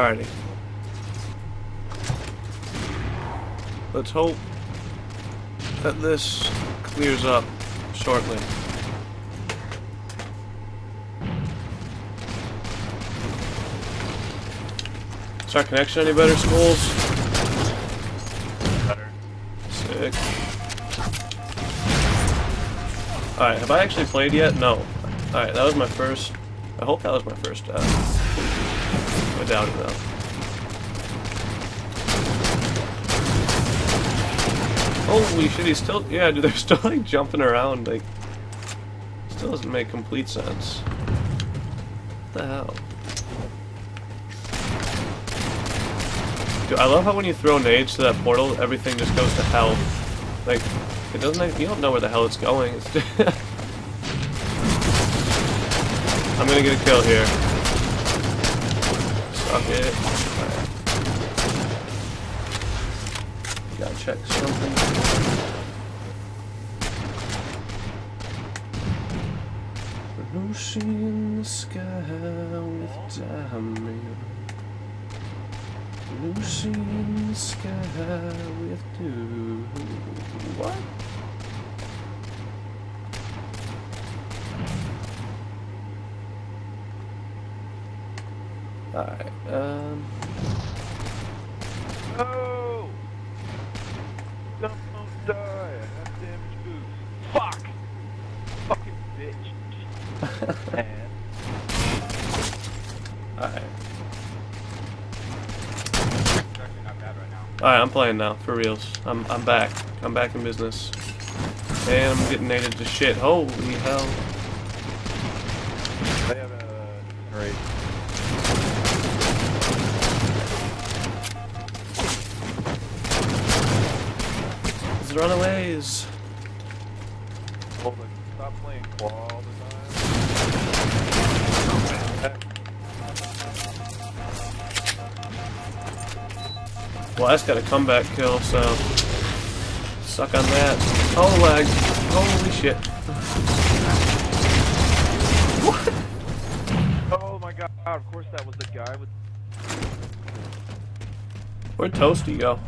Alrighty. Let's hope that this clears up shortly. Is our connection any better, Skulls? Better. Sick. Alright, have I actually played yet? No. Alright, that was my first... I hope that was my first death. I doubt it. Holy shit, he's still... Yeah, dude, they're still like jumping around, like... Still doesn't make complete sense. What the hell? Dude, I love how when you throw nades to that portal, everything just goes to hell. Like, it doesn't. You don't know where the hell it's going. It's I'm gonna get a kill here. Suck it. Alright. Gotta check something. Lucy in the sky with diamond. Lucy in the sky with dew. What? Alright, um... No! Don't die! I have damage boost. Fuck! Fucking bitch. Alright. Alright, I'm playing now, for reals. I'm I'm back. I'm back in business. And I'm getting nated to shit. Holy hell. These runaways. Hold it. Stop playing all the time. Well, that's got a comeback kill, so... Suck on that. Oh, lag. Holy shit. what? Oh my god, of course that was the guy with Where'd Toasty go?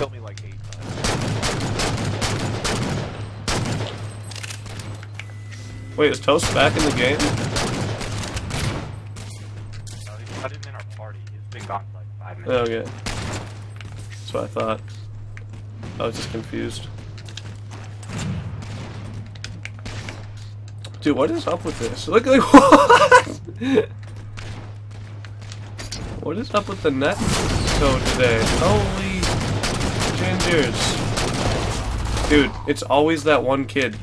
killed me like eight times. Wait, is Toast back in the game? No, he's not even in our party. He's been gone for like five minutes. Oh, yeah. That's what I thought. I was just confused. Dude, what is up with this? Look like what? what is up with the net code today? Holy gingers. Dude, it's always that one kid.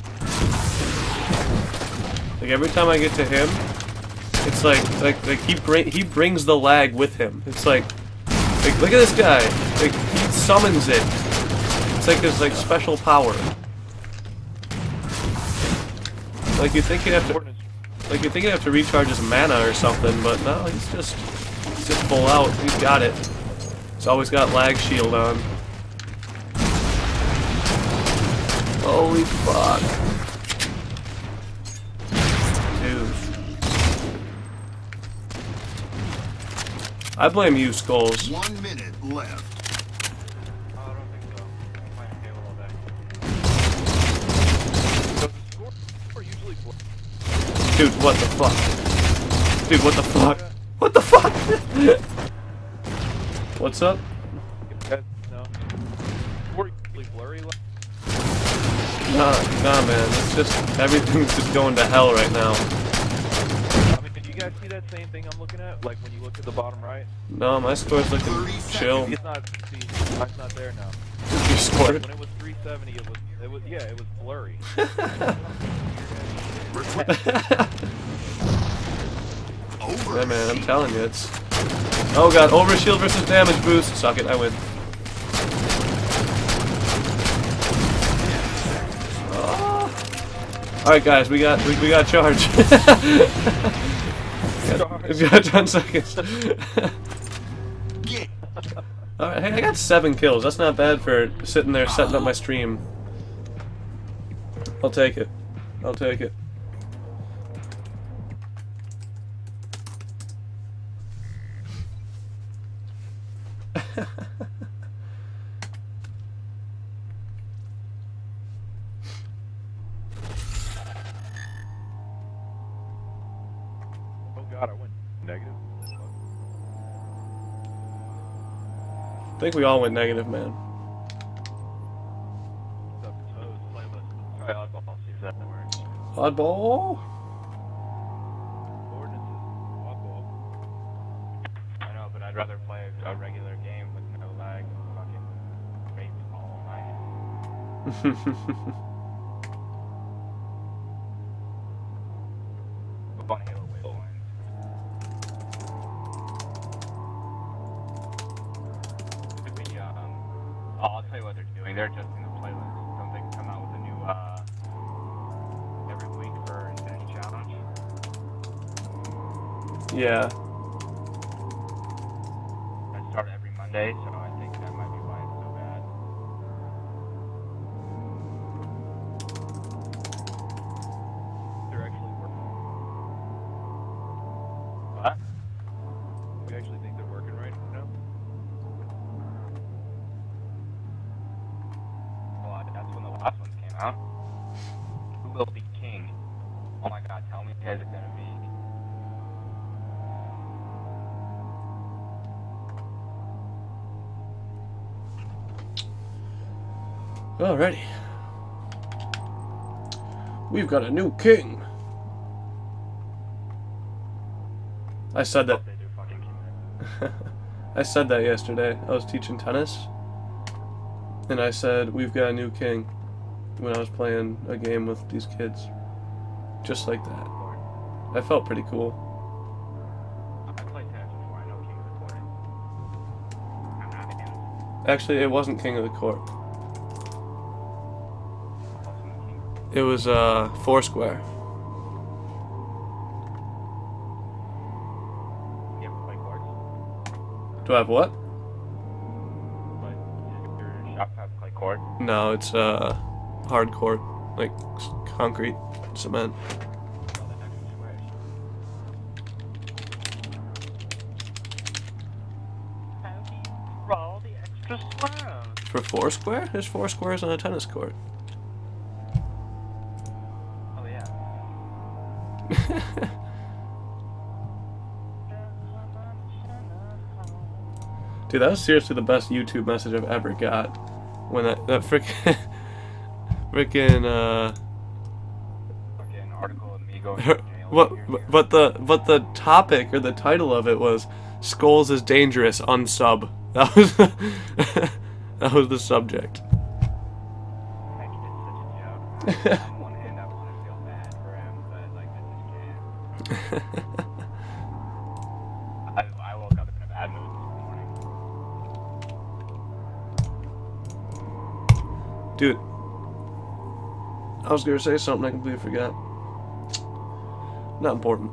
Like every time I get to him, it's like like like he bring he brings the lag with him. It's like like look at this guy. Like he summons it. It's like his like special power. Like you think you'd have to like you think you'd have to recharge his mana or something, but no, he's just he's just full out. He's got it. He's always got lag shield on. Holy fuck. I blame you, Skulls. One minute left. I don't think so. I'm playing Halo all day. So the score score usually bl- Dude, what the fuck? Dude, what the fuck? What the fuck? What's up? guys know. Score usually blurry. like- Nah, nah, man. It's just everything's just going to hell right now. I mean, did you guys see that same thing I'm looking at? Like when you look at the bottom right? No, my score's looking chill. It's not. See, mine's not there now. You scored. When it was 370, it was. It was. Yeah, it was blurry. Over. Yeah, man, I'm telling you, it's. Oh god, overshield versus damage boost. Suck it, I win. Oh. All right, guys, we got we, we got charge. It's got 10 seconds. Alright, hey, I got 7 kills. That's not bad for sitting there setting up my stream. I'll take it. I'll take it. I think we all went negative, man. Oddball. I know, but I'd rather play a regular game with no lag fucking rape all night. We've got a new king. I said that. Hope they do fucking king. I said that yesterday. I was teaching tennis, and I said we've got a new king when I was playing a game with these kids, just like that. I felt pretty cool. I played tennis before, I know king of the court. I'm not against Actually, it wasn't king of the court. It was uh Foursquare. You ever play courts? Do I have what? But your shop have clay court? No, it's uh hard court, like concrete, cement. All the extra squares. How do you roll the extra squares? For Foursquare, there's four squares on a tennis court. Dude, that was seriously the best YouTube message I've ever got. When that that frickin' frickin' uh Fucking article of me going to jail. what but the but the topic or the title of it was Skulls is dangerous unsub. That was that was the subject. I was gonna say something I completely forgot. Not important.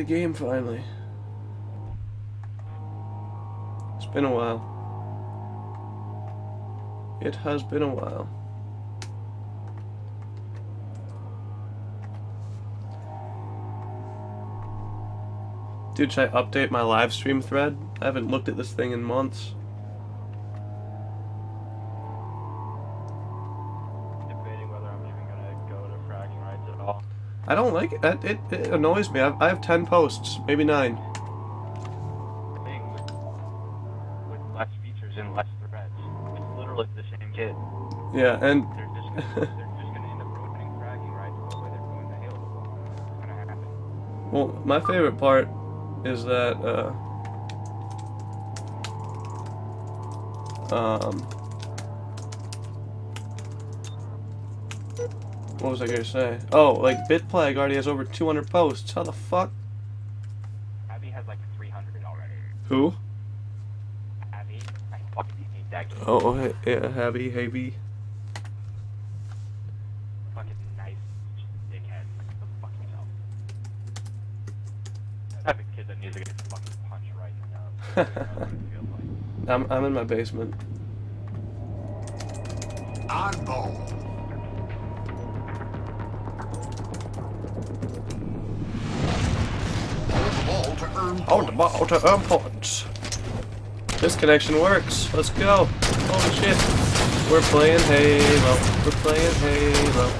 A game finally. It's been a while. It has been a while. Dude, should I update my live stream thread? I haven't looked at this thing in months. Like it. It, it, annoys me. I, I have 10 posts, maybe 9. Thing with, with less features and less threads. It's literally the same kid. Yeah, and They're just they're just gonna end up ruining fragging rights the way they're doing the Halo. It's gonna happen. Well, my favorite part is that, uh, um, what was I gonna say? Oh, like Bitplag already has over 200 posts. How the fuck? Abby has like 300 already. Who? Abby, I fucking hate decade. Oh, oh, hey- yeah, Habby, Habby. Fucking nice dickhead. Go fuck yourself. That type of kid that needs to get fucking punched right in the nose. That's what it feels like. I'm, I'm in my basement. Oddball. The ball to earn. This connection works. Let's go. Holy shit. We're playing Halo. We're playing Halo.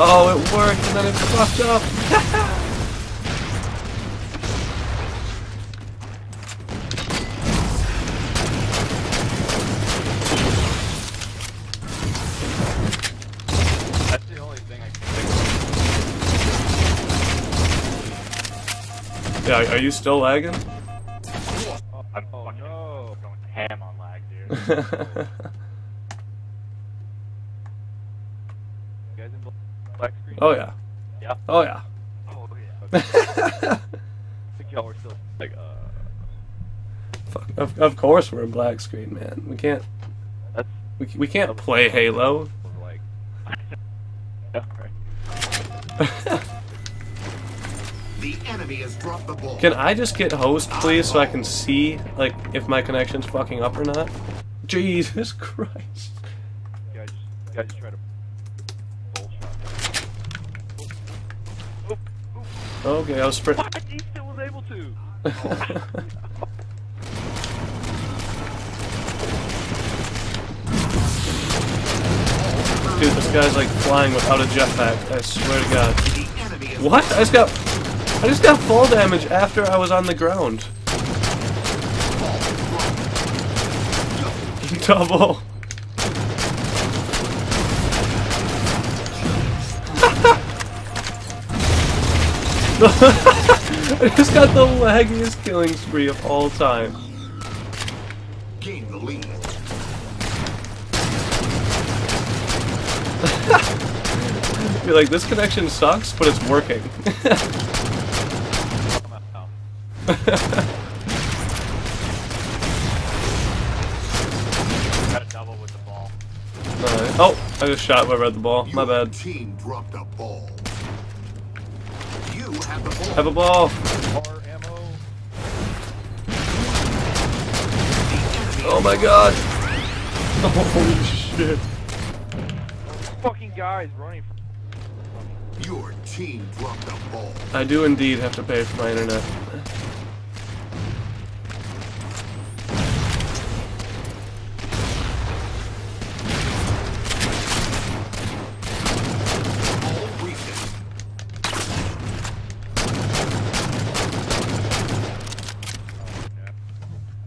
Oh, it worked and then it fucked up. yeah, are you still lagging? of. I'm Oh fucking no. going ham on lag, dude. You guys in black screen? oh yeah. Yeah. Oh yeah. Oh yeah. Okay. I think y'all were still like, uh, Fuck, of, of course we're in black screen, man. We can't that's we, we can't play Halo. like, Yeah, right. The enemy has dropped the ball. Can I just get host, please, so I can see like if my connection's fucking up or not? Jesus Christ. you guys, you guys try to bullshot. Okay, I was sprint. What? He still was able to. Dude, this guy's like flying without a jetpack. I swear to God. The enemy has What? I just got, I just got fall damage after I was on the ground. Double. I just got the laggiest killing spree of all time. gained the lead. You're like, this connection sucks, but it's working. Come out. Got a double with the ball. Alright. Oh, I just shot whoever had the ball. My bad. team dropped a ball. You have the ball. Have a ball. Car ammo. The oh enemy Oh my god. Holy shit. Fucking guys running. From Your team dropped the ball. I do indeed have to pay for my internet. All recent.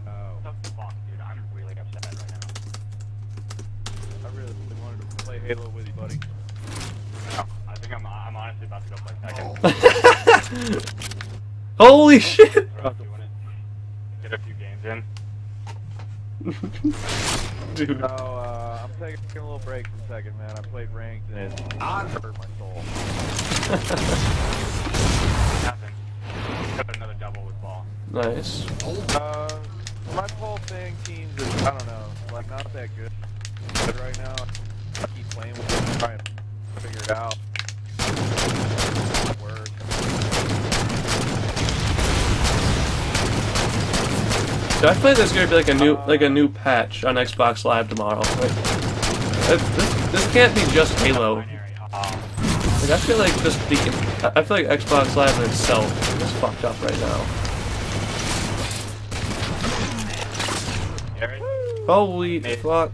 oh, What the fuck, dude? I'm really upset right now. I really wanted to play Halo with you, buddy. No, I think I'm, I'm honestly about to go play second. Oh, Holy shit! We're doing it. Get a few games in. Dude. No, uh, I'm taking a little break from second, man. I played ranked and it hurt my soul. Nothing. Got another double with ball. Nice. Uh, my whole thing, teams is, I don't know, like, not that good. But right now, I keep playing with it, trying to figure it out. Dude, I feel like there's gonna be like a new like a new patch on Xbox Live tomorrow. Like, uh, this, this can't be just Halo. Like, I feel like just the I- feel like Xbox Live in itself is fucked up right now. Holy fuck!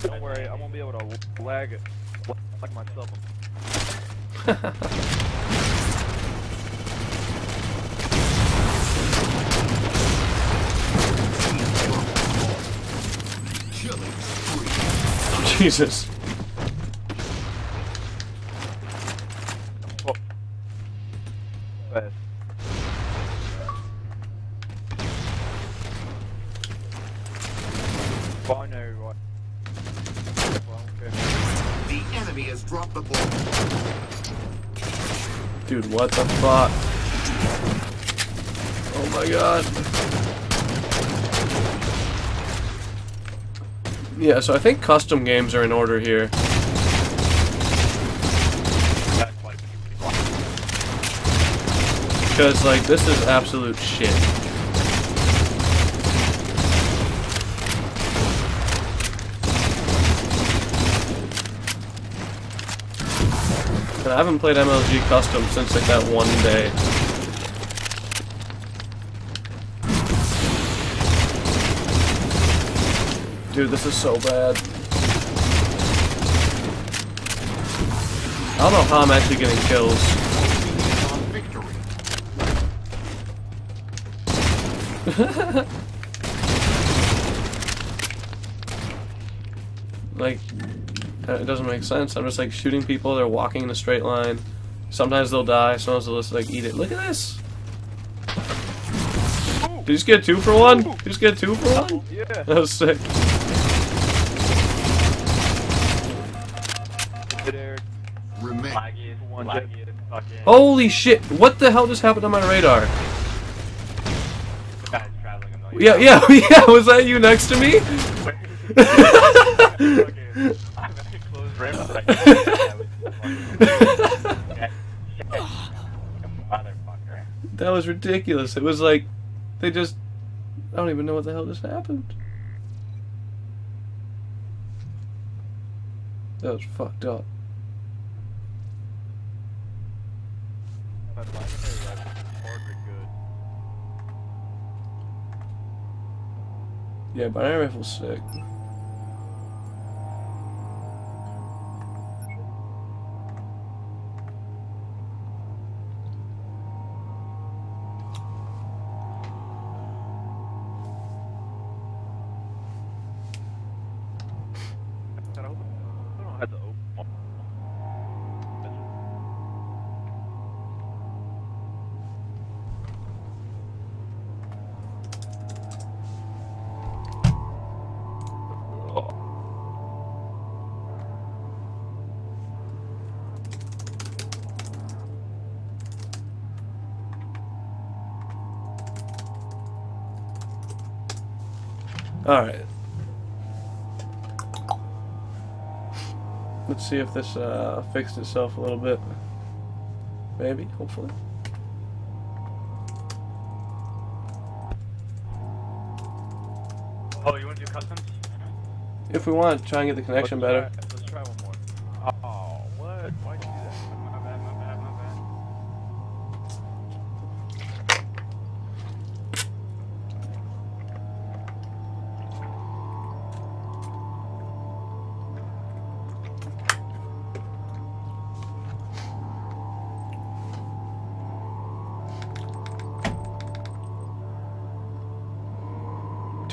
Don't worry, I won't be able to lag it like myself. Jesus. Oh. Fast. Binary, right? The enemy has dropped the ball. Dude, what the fuck? Oh my god. Yeah, so I think custom games are in order here. Because, like, this is absolute shit. And I haven't played MLG Custom since, like, that one day. Dude, this is so bad. I don't know how I'm actually getting kills. Like it doesn't make sense. I'm just like shooting people. They're walking in a straight line. Sometimes they'll die. Sometimes they'll just like eat it. Look at this. Did you just get two for one? Did you just get two for one? Yeah. That was sick. Laggy, One laggy, fucking. Holy shit! What the hell just happened on my radar? The guy's traveling a million. Yeah, yeah, yeah. Was that you next to me? Fucking- I'm at a close range, but I can't- that was fucking- Okay. Shit. Motherfucker. That was ridiculous. It was like they just. I don't even know what the hell just happened. That was fucked up. But good. Yeah, binary rifle's sick. See if this uh, fixed itself a little bit. Maybe, hopefully. Oh, you want to do customs? If we want to try and get the connection better.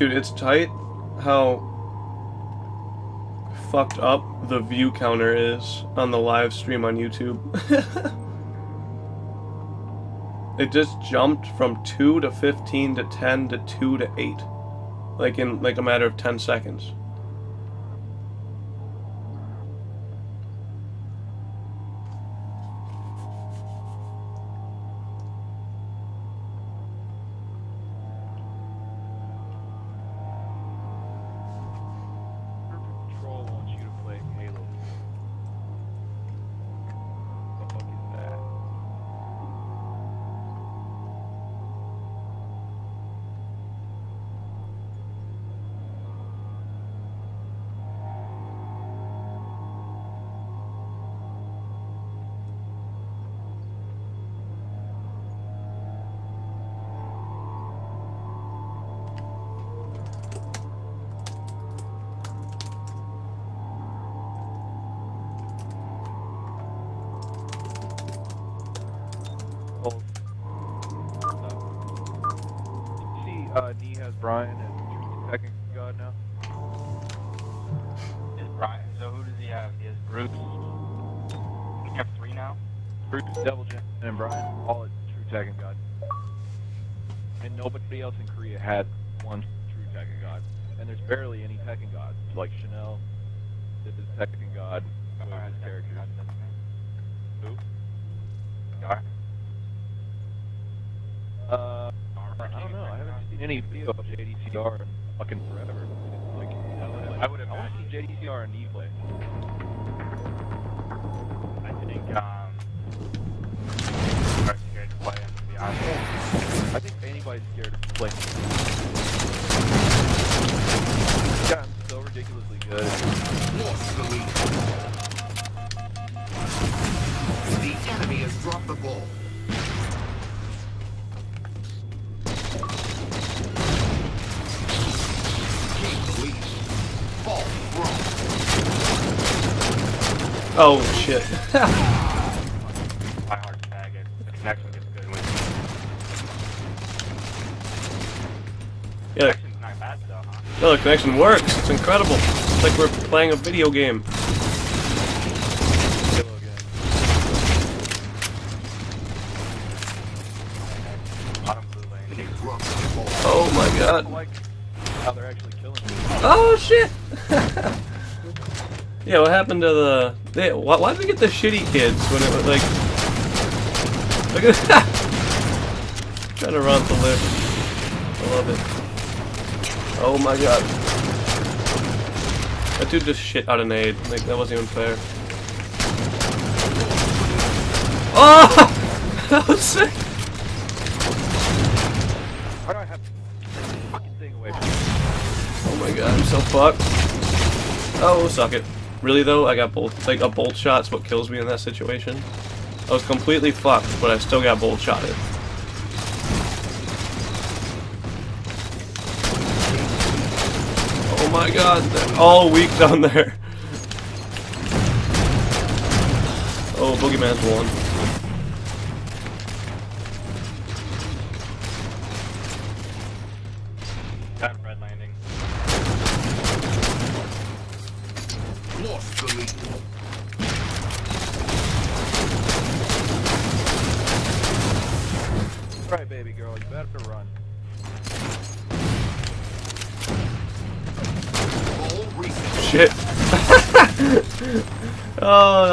Dude, it's tight how fucked up the view counter is on the live stream on YouTube. it just jumped from 2 to 15 to 10 to 2 to 8. Like in like a matter of 10 seconds. Oh shit. My heart's. The connection gets good when yeah, connection's not bad though, huh? no, the connection works. It's incredible. It's like we're playing a video game. Hello again. Bottom blue lane. They dropped the ball. Oh my god. like how they're actually killing me. Oh shit. yeah, what happened to the? They, why, why did we get the shitty kids when it was like? Look at that. Trying to run the lift. I love it. Oh my god. That dude just shit out an aid. Like that wasn't even fair. Oh! That was sick. Why do I have fucking thing away from? Oh my god, I'm so fucked. Oh, suck it. Really though, I got bolt like a bolt shot's what kills me in that situation. I was completely fucked, but I still got bolt shotted. Oh my god, they're all weak down there. Oh, Boogeyman's won.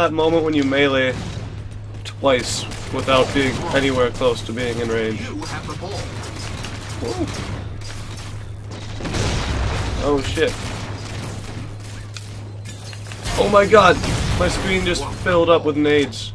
That moment when you melee twice without being anywhere close to being in range. You have the ball. Whoa. Oh shit. Oh my god! My screen just filled up with nades.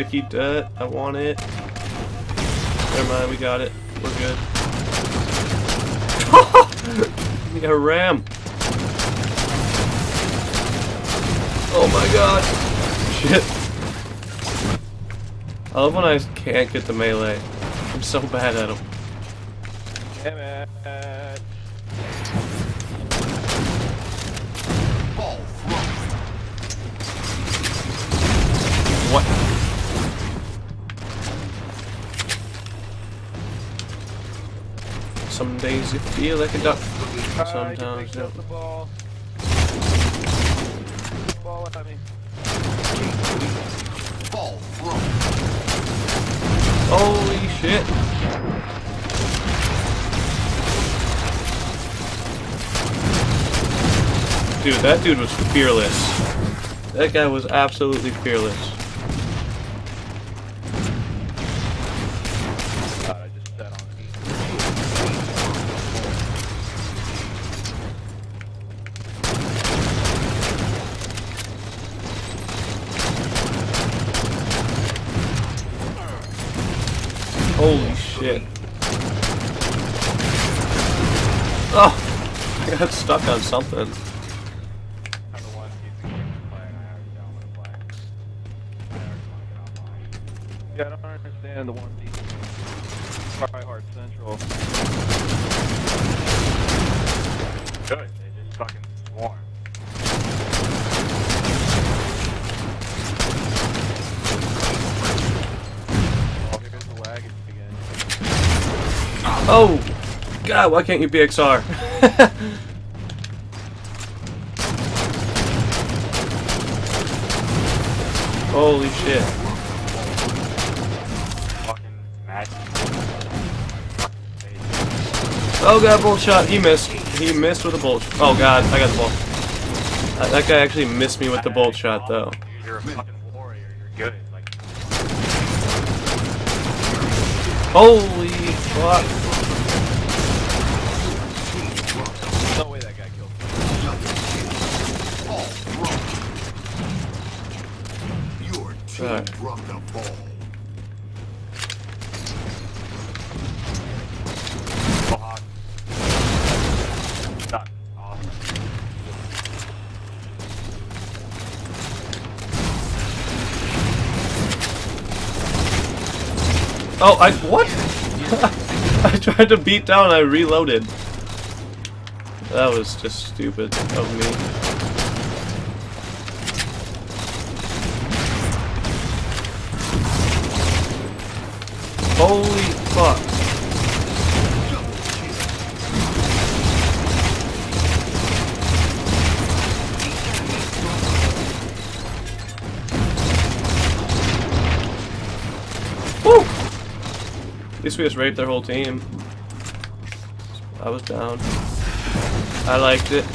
Sticky dirt, I want it. Never mind, we got it. We're good. yeah, ram. Oh my god. Shit. I love when I can't get the melee. I'm so bad at them. Days you feel like a duck. Ah, Sometimes, you picked yeah. the ball. Ball at me. Gain the lead. Ball thrown. Holy shit. Dude, that dude was fearless. That guy was absolutely fearless. Online. Yeah, I don't understand the one D. Try hard central. Good. They just fucking swarm. Oh, here goes the lag again. Oh! God, why can't you BXR? Holy shit. Fucking magic. Oh god, bolt shot. He missed. He missed with a bolt. Oh god, I got the ball. Uh, that guy actually missed me with the bolt shot though. You're a fucking warrior. You're good. Holy fuck. Oh, I what? I tried to beat down. I reloaded. That was just stupid of me. We just raped their whole team. I was down. I liked it.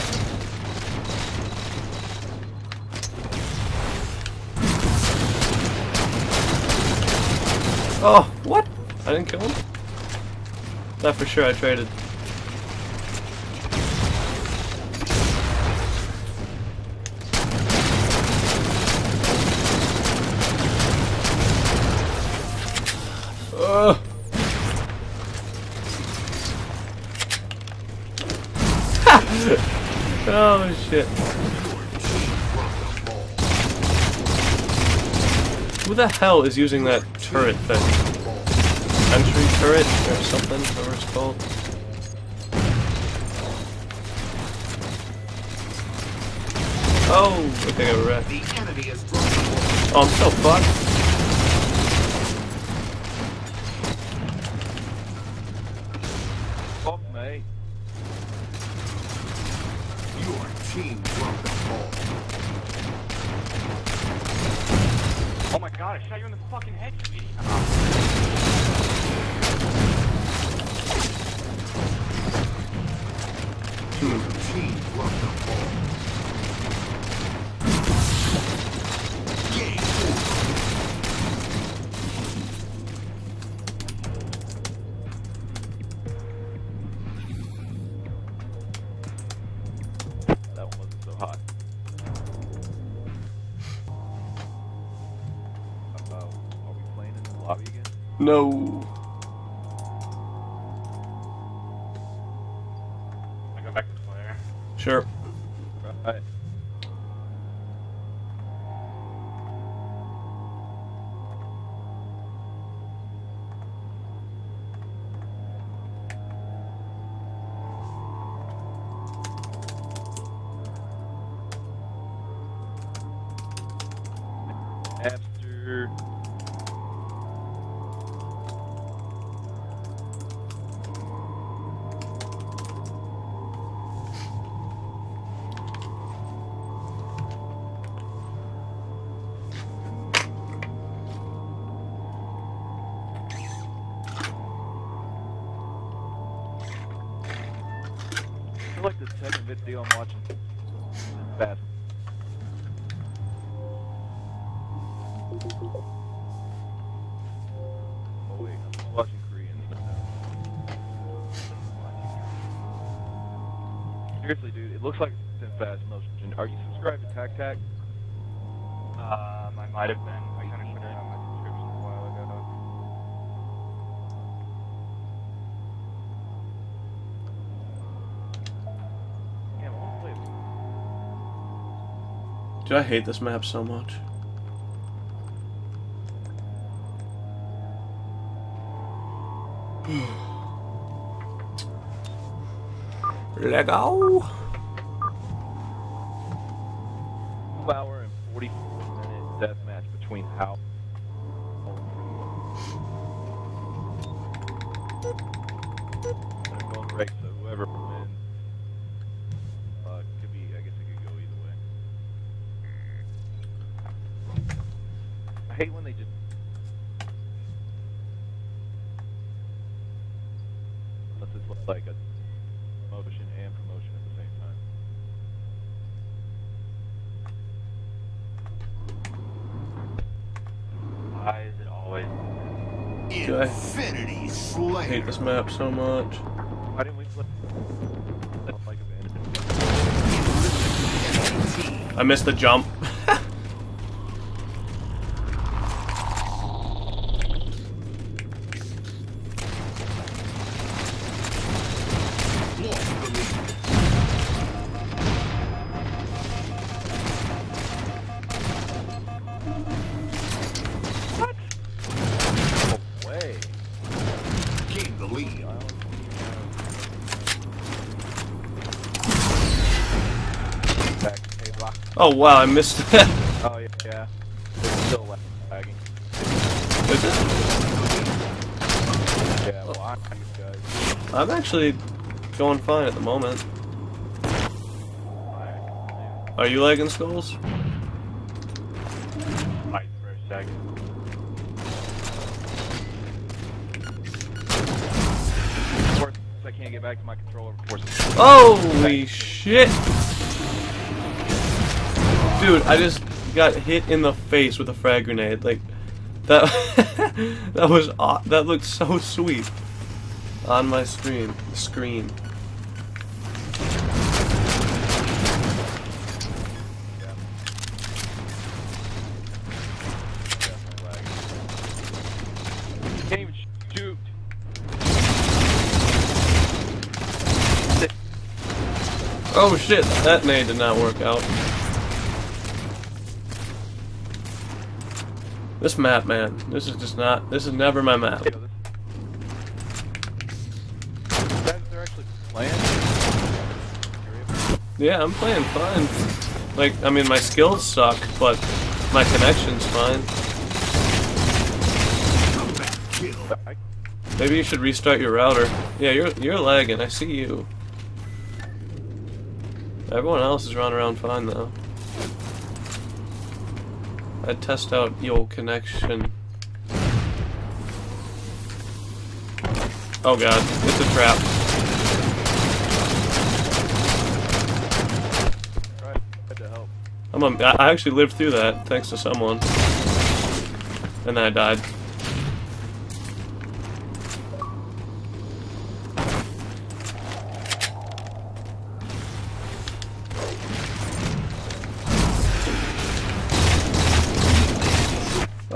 Oh, what? I didn't kill him? That for sure I traded. Ugh. Oh shit. Who the hell is using that turret thing? Entry turret or something, whatever it's called. Oh, I think I wrecked. The enemy has dropped the ball. Oh, I'm so fucked. No. I hate this map so much. Lego. Two hour and 40 minute death match between Hal. I'm going Rex, so whoever wins. Uh, could be, I guess it could go either way. I hate when they just. Unless it's like a Do I Infinity hate Slayer. this map so much. Why didn't we flip? Like a I missed the jump. Oh wow, I missed that. Oh yeah, yeah. It's still lagging. Is it? Yeah, well, I you guys. I'm actually going fine at the moment. Are you lagging skulls? Fight for a second. I can't get back to my controller before. Holy shit! Dude, I just got hit in the face with a frag grenade. Like that. that was aw- that looked so sweet on my screen. Screen. Yeah. Definitely lagging. Can't even shoot. Oh shit! That nade did not work out. This map, man. This is just not. This is never my map. Yo, this- Guys, they're actually playing. Yeah, I'm playing fine. Like, I mean, my skills suck, but my connection's fine. Comeback kill. I, Maybe you should restart your router. Yeah, you're you're lagging. I see you. Everyone else is running around fine though. I'd test out your connection. Oh god, it's a trap. tried, tried to help. I'm a, I actually lived through that thanks to someone. And then I died.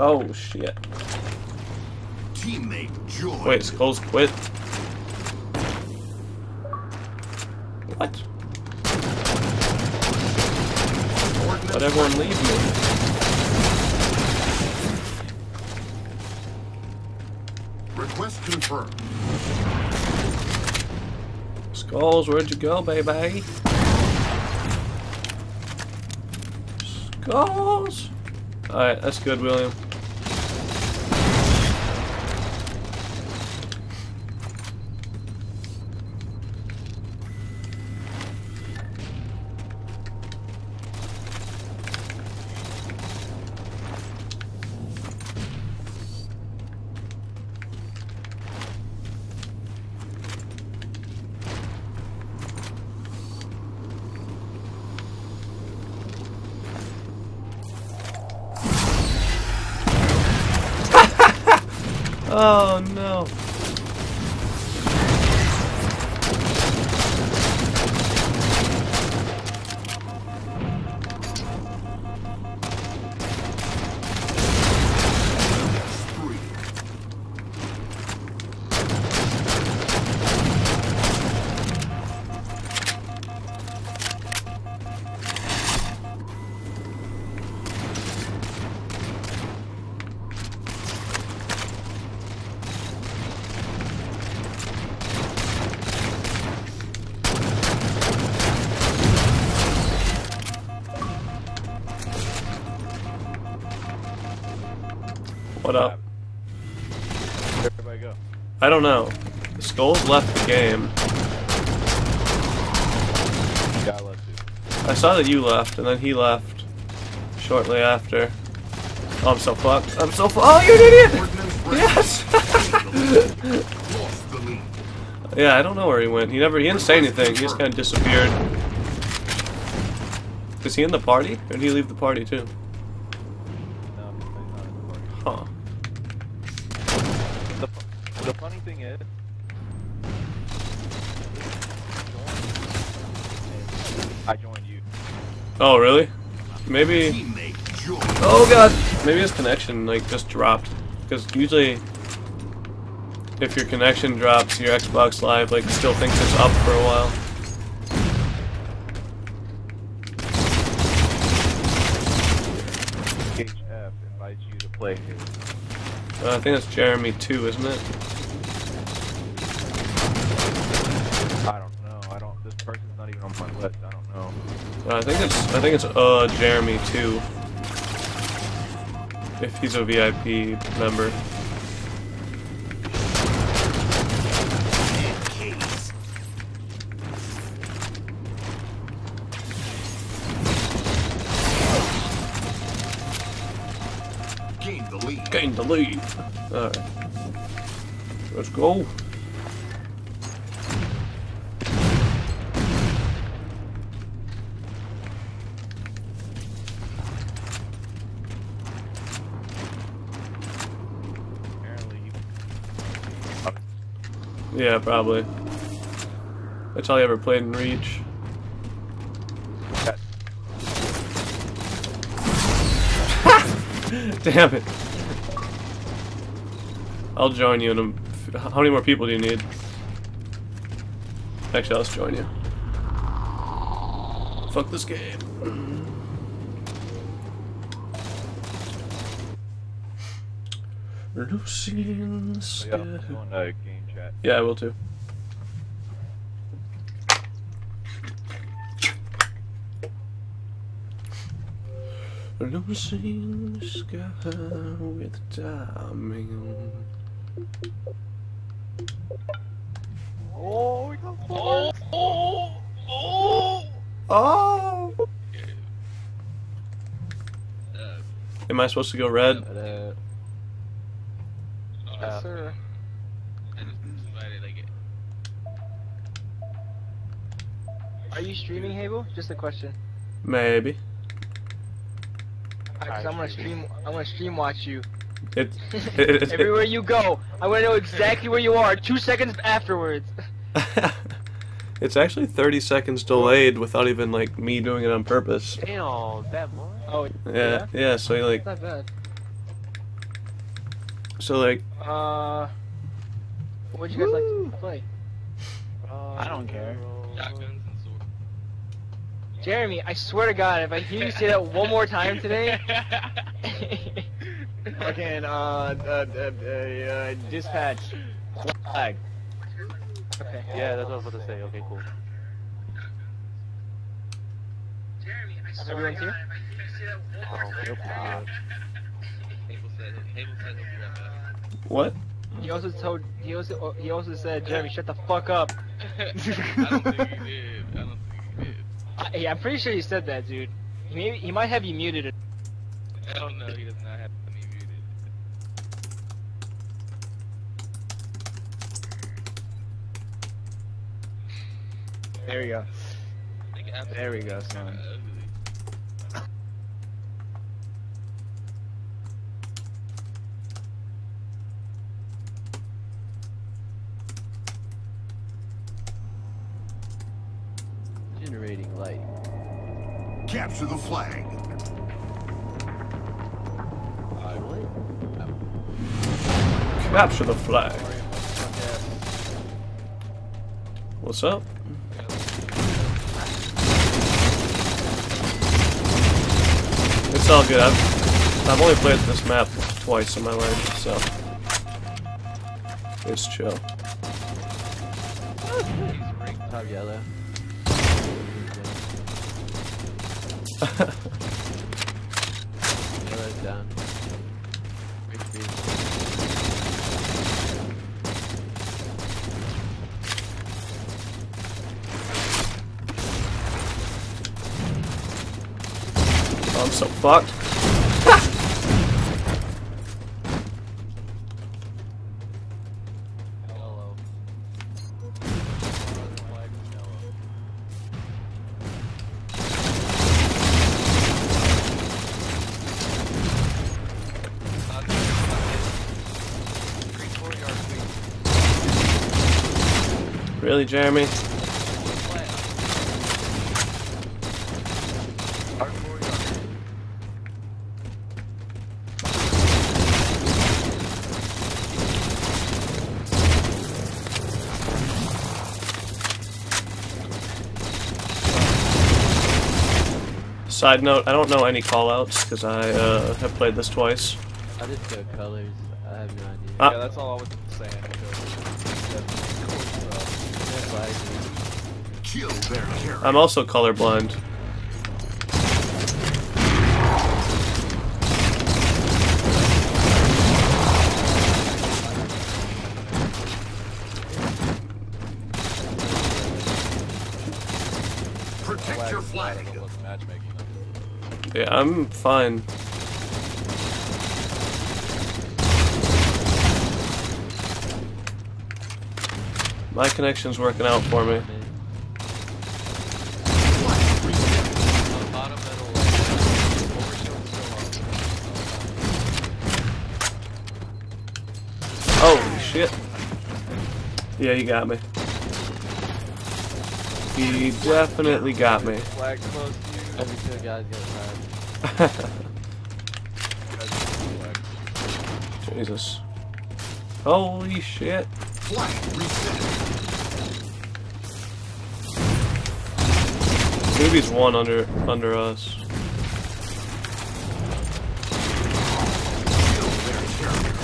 Oh shit. Teammate joined. Wait, Skulls quit? What? Let everyone leave me. Request confirmed. Skulls, where'd you go, baby? Skulls! Alright, that's good, William. You left, and then he left shortly after. Oh, I'm so fucked. I'm so fu- Oh, you're an idiot! Yes! Yeah, I don't know where he went. He never, he didn't say anything. He just kind of disappeared. Is he in the party? Or did he leave the party too? No, he's not in the party. Huh. The funny thing is, I joined you. Oh, really? Maybe. Oh god! Maybe his connection like just dropped. Because usually, if your connection drops, your Xbox Live like still thinks it's up for a while. HF invites you to play. Uh, I think that's Jeremy too, isn't it? I don't know. I don't. This person's not even on my list. I don't know. Uh, I think it's I think it's uh Jeremy too. If he's a VIP member. Gain the lead. Gain the lead. Alright. Let's go. Apparently, he. Yeah, probably. That's all you ever played in Reach. Damn it. I'll join you in a. How many more people do you need? Actually, I'll just join you. Fuck this game. Lucy in the sky. Oh, I'm doing a game chat. Yeah, I will too. Lucy in the sky with diamond. Oh, we got Oh, oh, oh. Oh! Am I supposed to go red? Uh, uh, sir. I just invited like Are you streaming, Hable? Just a question. Maybe. Because I'm gonna stream. I'm gonna stream watch you. It, it, it, Everywhere you go, I wanna know exactly where you are. Two seconds afterwards. it's actually 30 seconds delayed without even like me doing it on purpose. Damn, that much? Oh, Yeah, yeah. yeah So like, That's not bad. so like, Uh, what would you guys like to play? I don't care. shotguns and swords. Jeremy, I swear to God, if I hear you say that one more time today. Fucking, uh, uh, uh, uh, uh, dispatch. Flag. okay. Yeah, that's what I was about to say. Okay, cool. Everyone's here. Oh, nope, not. Hable said, Hable said he'll be right back. what? He also told. He also. He also said, Jeremy, shut the fuck up. I don't think he did. I don't think he did. I, yeah, I'm pretty sure he said that, dude. He maybe he might have you muted. Hell no, he does not have me muted. There we go. There we go, kinda son. Generating light. Capture the flag. Capture the flag. What's up? It's all good. I've, I've only played this map twice in my life, so it's chill. Top yellow. I'm so fucked. Really, Jeremy? Side note, I don't know any callouts because I uh, have played this twice. I just go colors. I have no idea. Ah. Yeah, that's all I was saying. Is bad at matchmaking. Yeah, I'm fine. My connection's working out for me. Holy shit. Yeah, he got me. He definitely got me. Jesus. Holy shit. Flag reset. One under under us. Kill their carrier.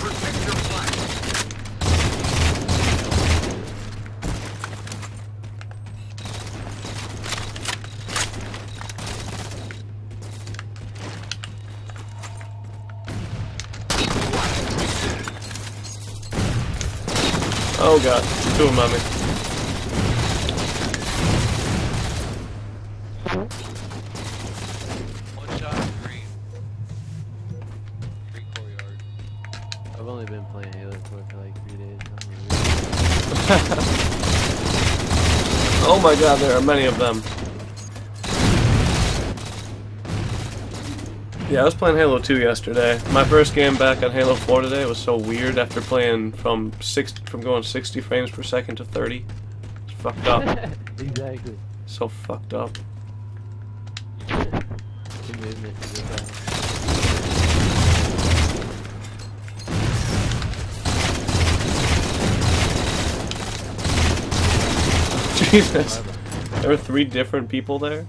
Protect your flag. Flag reset. Oh god, two of them on me. One shot, green. Green courtyard. I've only been playing Halo 4 for like three days. I don't really- Oh my god, there are many of them. Yeah, I was playing Halo 2 yesterday. My first game back on Halo 4 today was so weird after playing from six from going 60 frames per second to 30. It's fucked up. exactly. so fucked up. The movement is real fast. Jesus. There were three different people there?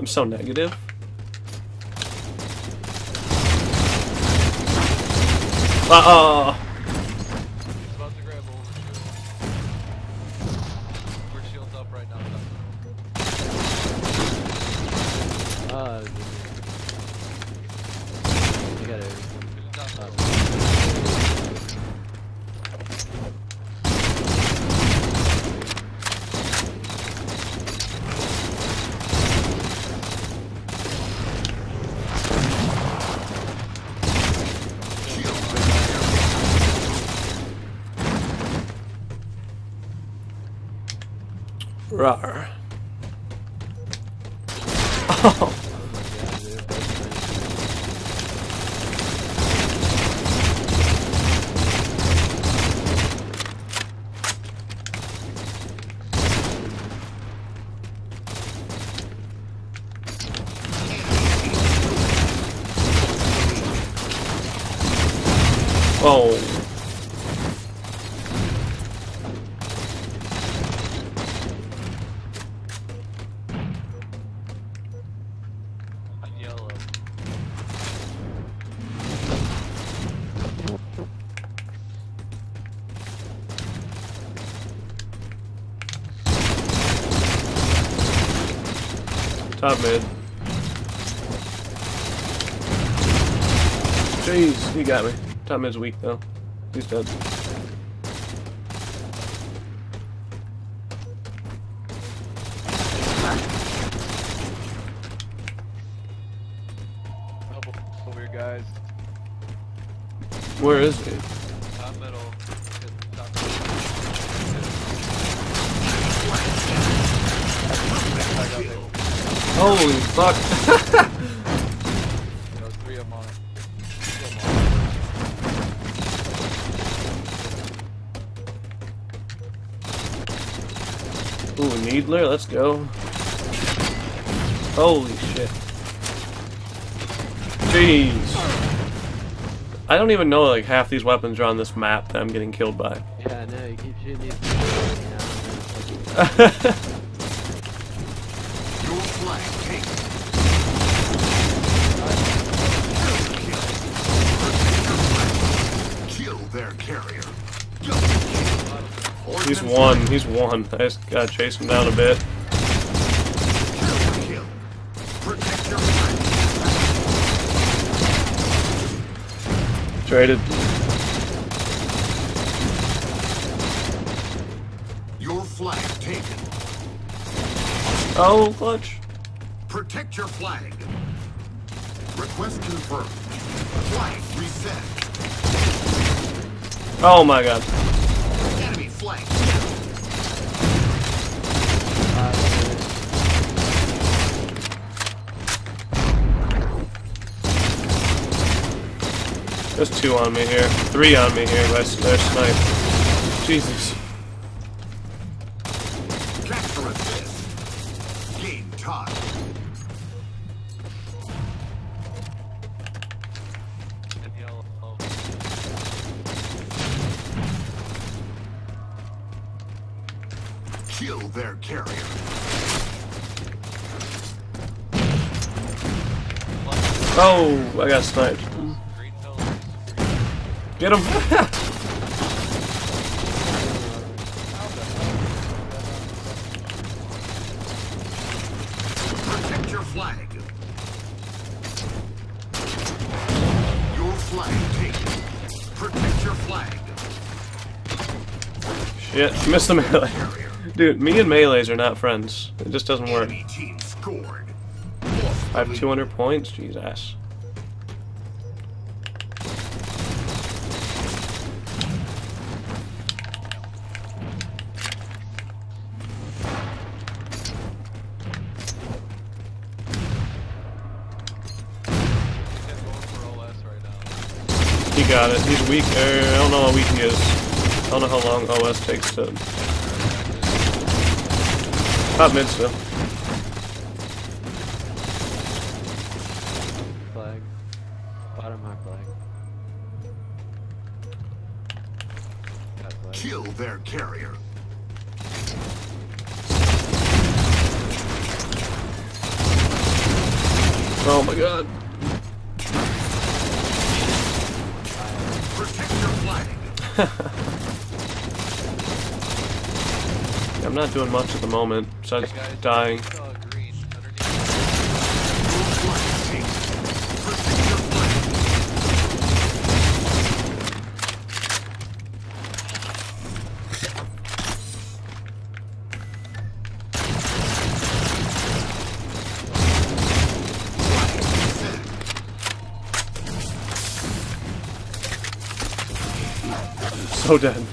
I'm so negative. Uh oh. Got is weak though. He's dead. Over guys. Where is even know like half these weapons are on this map that I'm getting killed by. Yeah, no, you keep shooting these. He's one, he's one. I just gotta chase him down a bit. Traded. Your flag taken. Oh, clutch. Protect your flag. Request confirmed. Flag reset. Oh my god. There's two on me here. Three on me here, but they're sniped. Jesus. Game time. Kill their carrier. Oh, I got sniped. Get him. Protect your flag. Your flag taken. Protect your flag. Shit, missed the melee. Dude, me and melees are not friends. It just doesn't work. Enemy team scored. I have 200 points? Jesus. He's going for OS right now. He He's weak. Er, I don't know how weak he is. I don't know how long OS takes to... Top mid still. Moment, besides dying. Uh, green.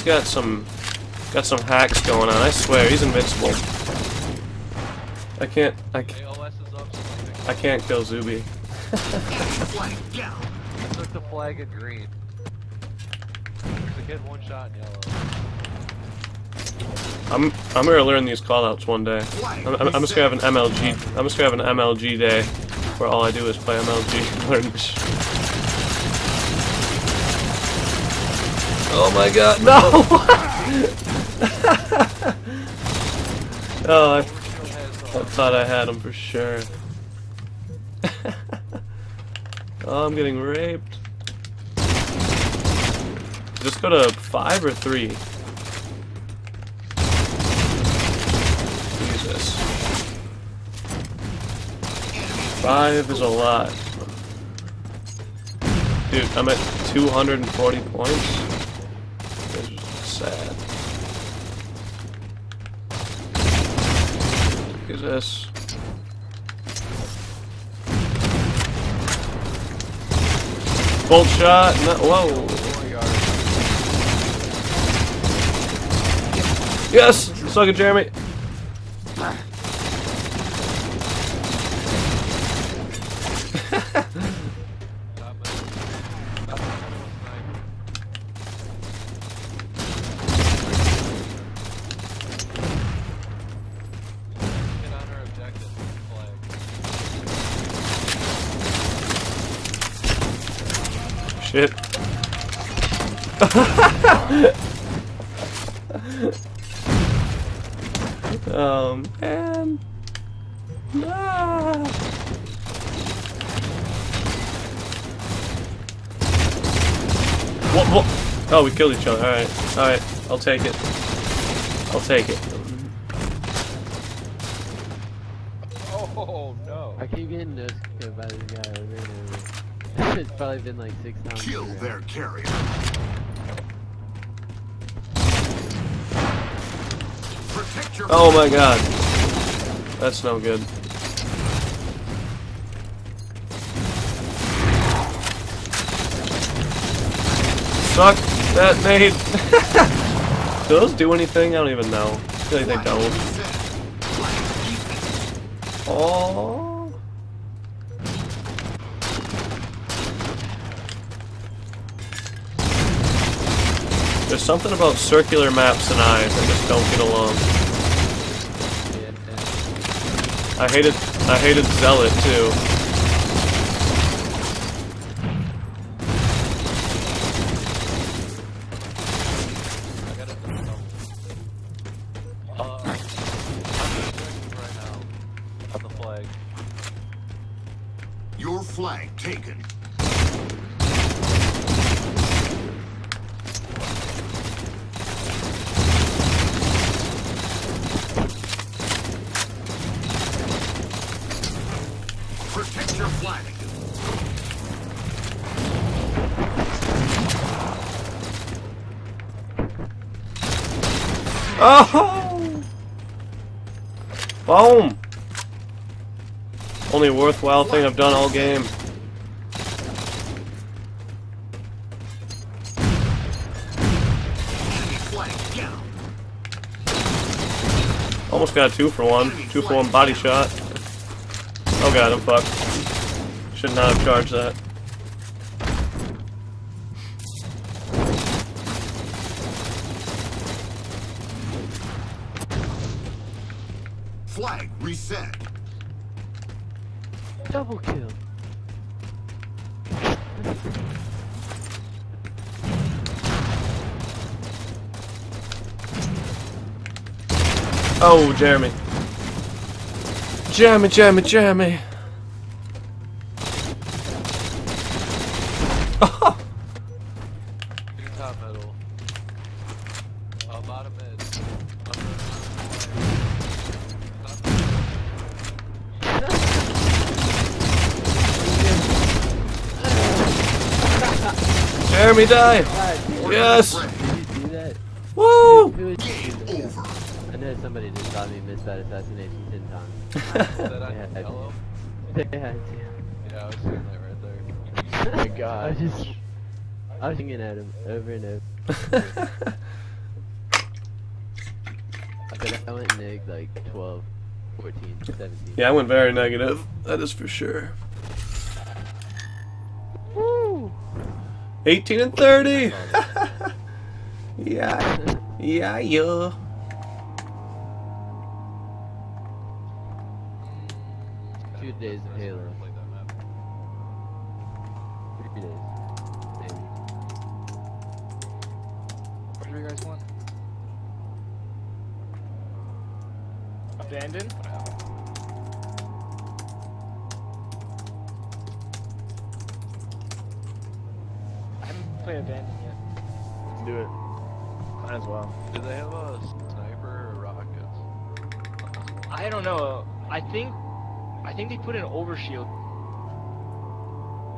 Zuby's got some got some hacks going on. I swear, he's invincible. I can't I, ca- Hey, OS is up. so I can't kill Zuby. I took the flag in green. A kid one shot in yellow. I'm I'm gonna learn these callouts one day. I'm, I'm, I'm just gonna have an. MLG. I'm just gonna have an MLG day where all I do is play MLG. and Learn Oh my god, no! oh, I, I thought I had him for sure. oh, I'm getting raped. Just go to five or three. Jesus. Five is a lot. Dude, I'm at 240 points. Sad. Look this. Bolt shot. No, whoa. Yes! Suck it, Jeremy. Oh, we killed each other. Alright. Alright. I'll take it. I'll take it. Oh no. I keep getting no scope by this guy over and over. it's probably been like six times. Kill around. their carrier. Protect your Oh my god. That's no good. Suck that made... do those do anything? I don't even know. I feel like they don't. Oh. There's something about circular maps and I that just don't get along. I hated I hated Zealot too. Only worthwhile thing I've done all game. Almost got a two for one. Two for one body shot. Oh god, I'm fucked. Should not have charged that. Oh, Jeremy. Jeremy, Jeremy, Jeremy. Jeremy, die! Yes! Did you see that? Woo! Who was Game over. I know somebody just thought that assassination ten times. That Yeah, I yellow? They had to. Yeah, I was seeing that right there. Oh my I god. was just, I was thinking at him over and over. But I went neg like 12, 14, 17. yeah, I went very negative. That is for sure. Woo! 18 and 30! yeah. Yeah, yeah. days of Halo. Three days. Maybe. What do you guys want? Abandon? They put an overshield.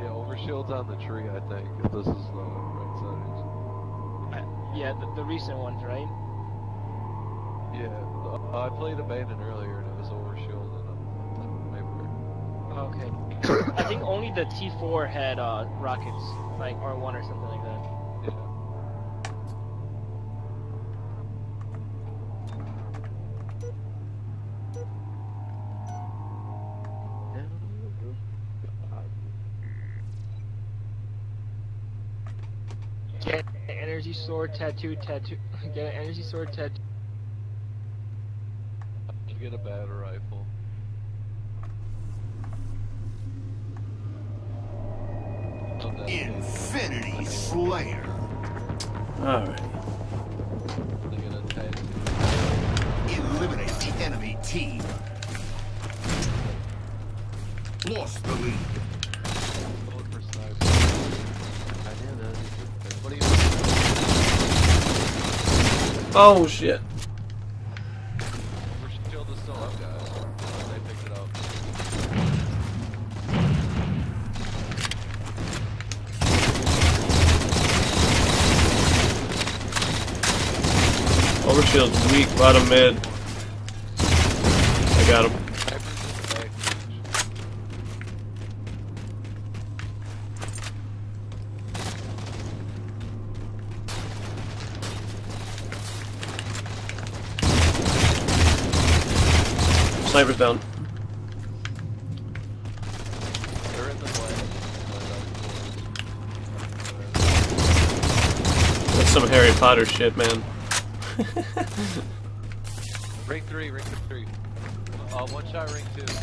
Yeah, overshield's on the tree, I think, if this is the right settings. I, yeah, the, the recent ones, right? Yeah, the- I played Abandon earlier and it was overshield and a sniper. Okay. I think only the T4 had uh, rockets, like R1 or something like that. Sword tattoo, tattoo. Get an energy sword tattoo. Get a battle rifle. That's it. Infinity Slayer. Alright. Get a. Eliminate the enemy team. Lost the lead. Look for sniper. Goddamn, that was a good What do you Oh shit. Overshield is still up, guys. They picked Oh, it up. Overshield's weak, bottom mid. I got him. Sniper's in the back reach. Sniper's down. They're in the black. That's some Harry Potter shit, man. Ring three, ring three. Uh, one shot, ring two. He's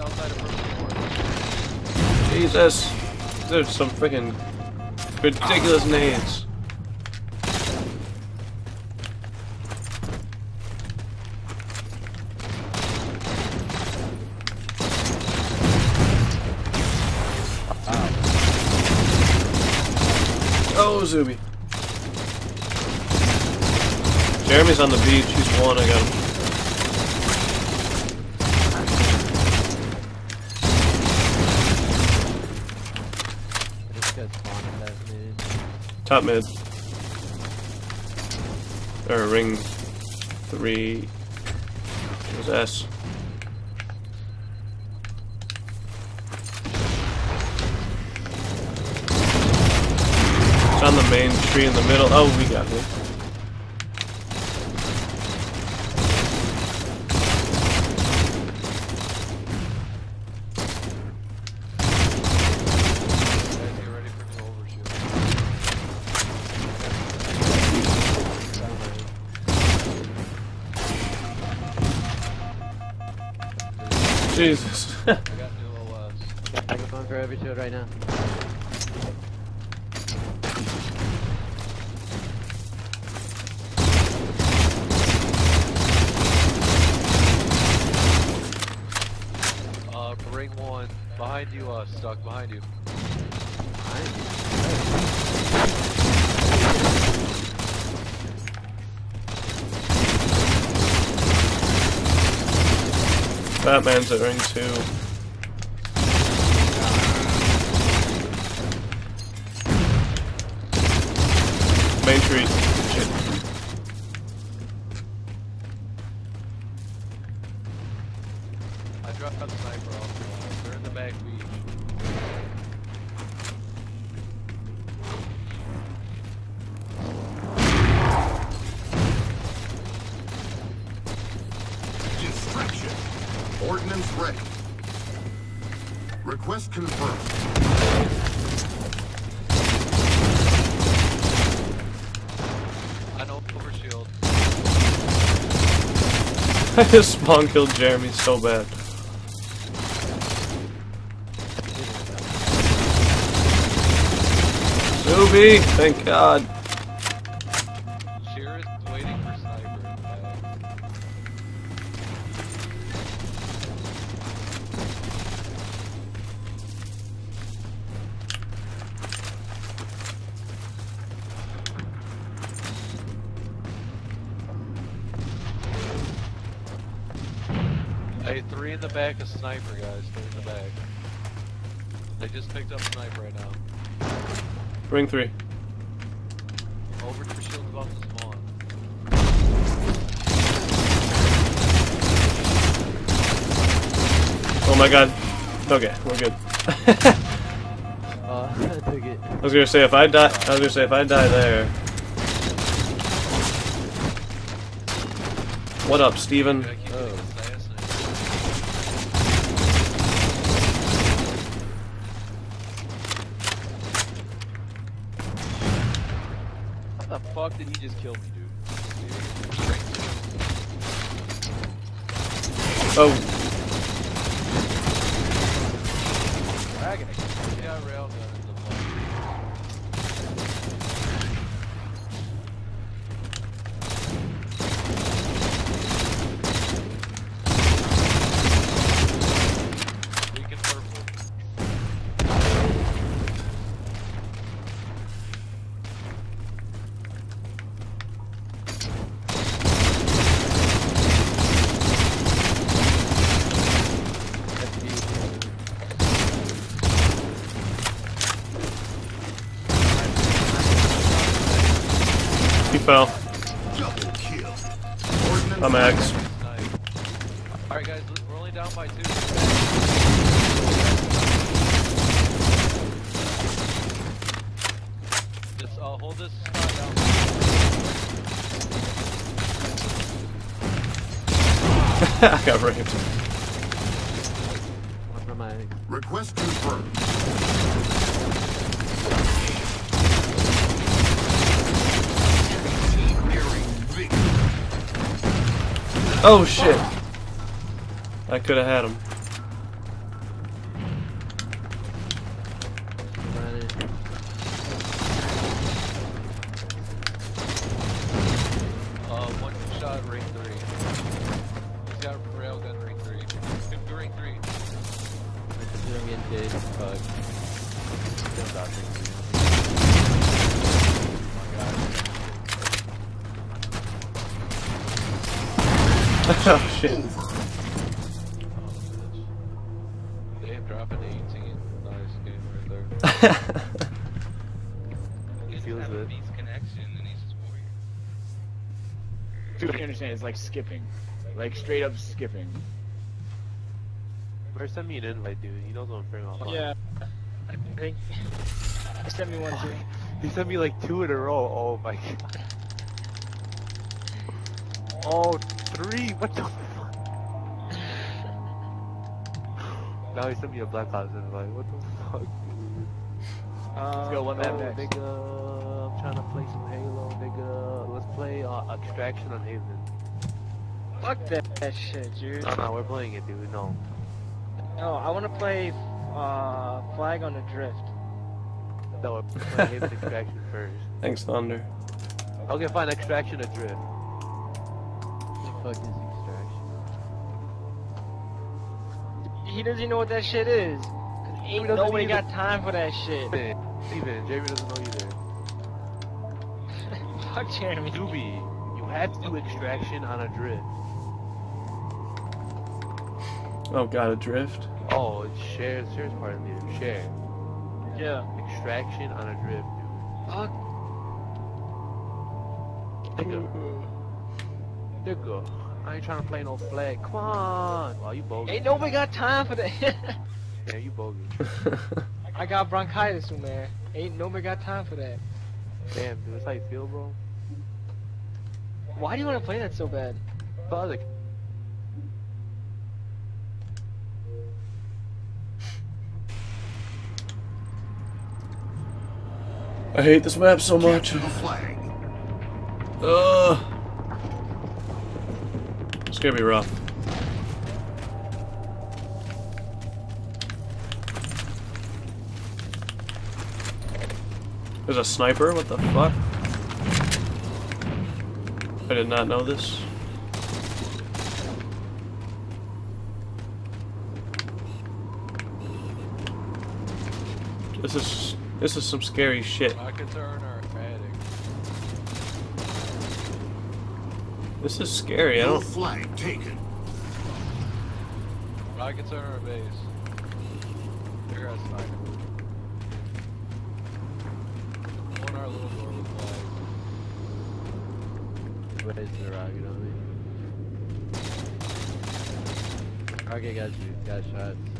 outside of first floor. Jesus. There's some freaking ridiculous nades. Zuby. Jeremy's on the beach. He's one. I got him. Top mid. Or ring three. It was S. It's on the main tree in the middle. Oh, we got it. Batman's at ring two. Main tree. I just spawn killed Jeremy so bad. Zuby, thank God. Ring three. Over to shield about to spawn. Oh my god. Okay, we're good. Uh, I took it. I was gonna say if I die, I was gonna say if I die there. What up, Steven? I got raped. One from my Request confirmed. Enemy team nearing victory. Oh shit. I could have had him. Like skipping. Like straight up skipping. Where send me an invite, dude. He knows what I'm bringing online. Yeah. I think. He sent me one too. He sent me like two in a row. Oh my god. Oh, three. What the fuck? now he sent me a Black Ops invite. What the fuck, dude? Uh, go, one man Oh, nigga, I'm trying to play some Halo, nigga. Let's play uh, Extraction on Haven. Fuck that, that shit, dude. No, no, we're playing it, dude. No. No, I want to play uh, Flag on the Drift. No, we're playing Extraction first. Thanks, Thunder. Okay, fine. Extraction Adrift. What the fuck is Extraction? He doesn't even know what that shit is. 'Cause ain't doesn't nobody either. got time for that shit. Steven, Steven, Jeremy doesn't know either. Fuck Jeremy. Doobie, you have to do Extraction on Adrift. Oh god, adrift. Oh, it's share, share's part of it. Share. Yeah. Extraction on Adrift, Fuck. dude. Nigga. Nigga. I ain't trying to play no flag. Come on. Wow, you bogus. Ain't nobody got time for that. Yeah, you bogus. I got bronchitis, man. Ain't nobody got time for that. Damn, dude, that's how you feel, bro? Why do you want to play that so bad? Father. I hate this map so much. Capture the flag. Ugh. It's gonna be rough. There's a sniper? What the fuck? I did not know this. This is this is some scary shit. Rockets are in our attic. This is scary. I No don't flag taken. Rockets are in our base. Figure out sniper. On our little door with flag. What is the rocket on me? Rocket got you, got shots.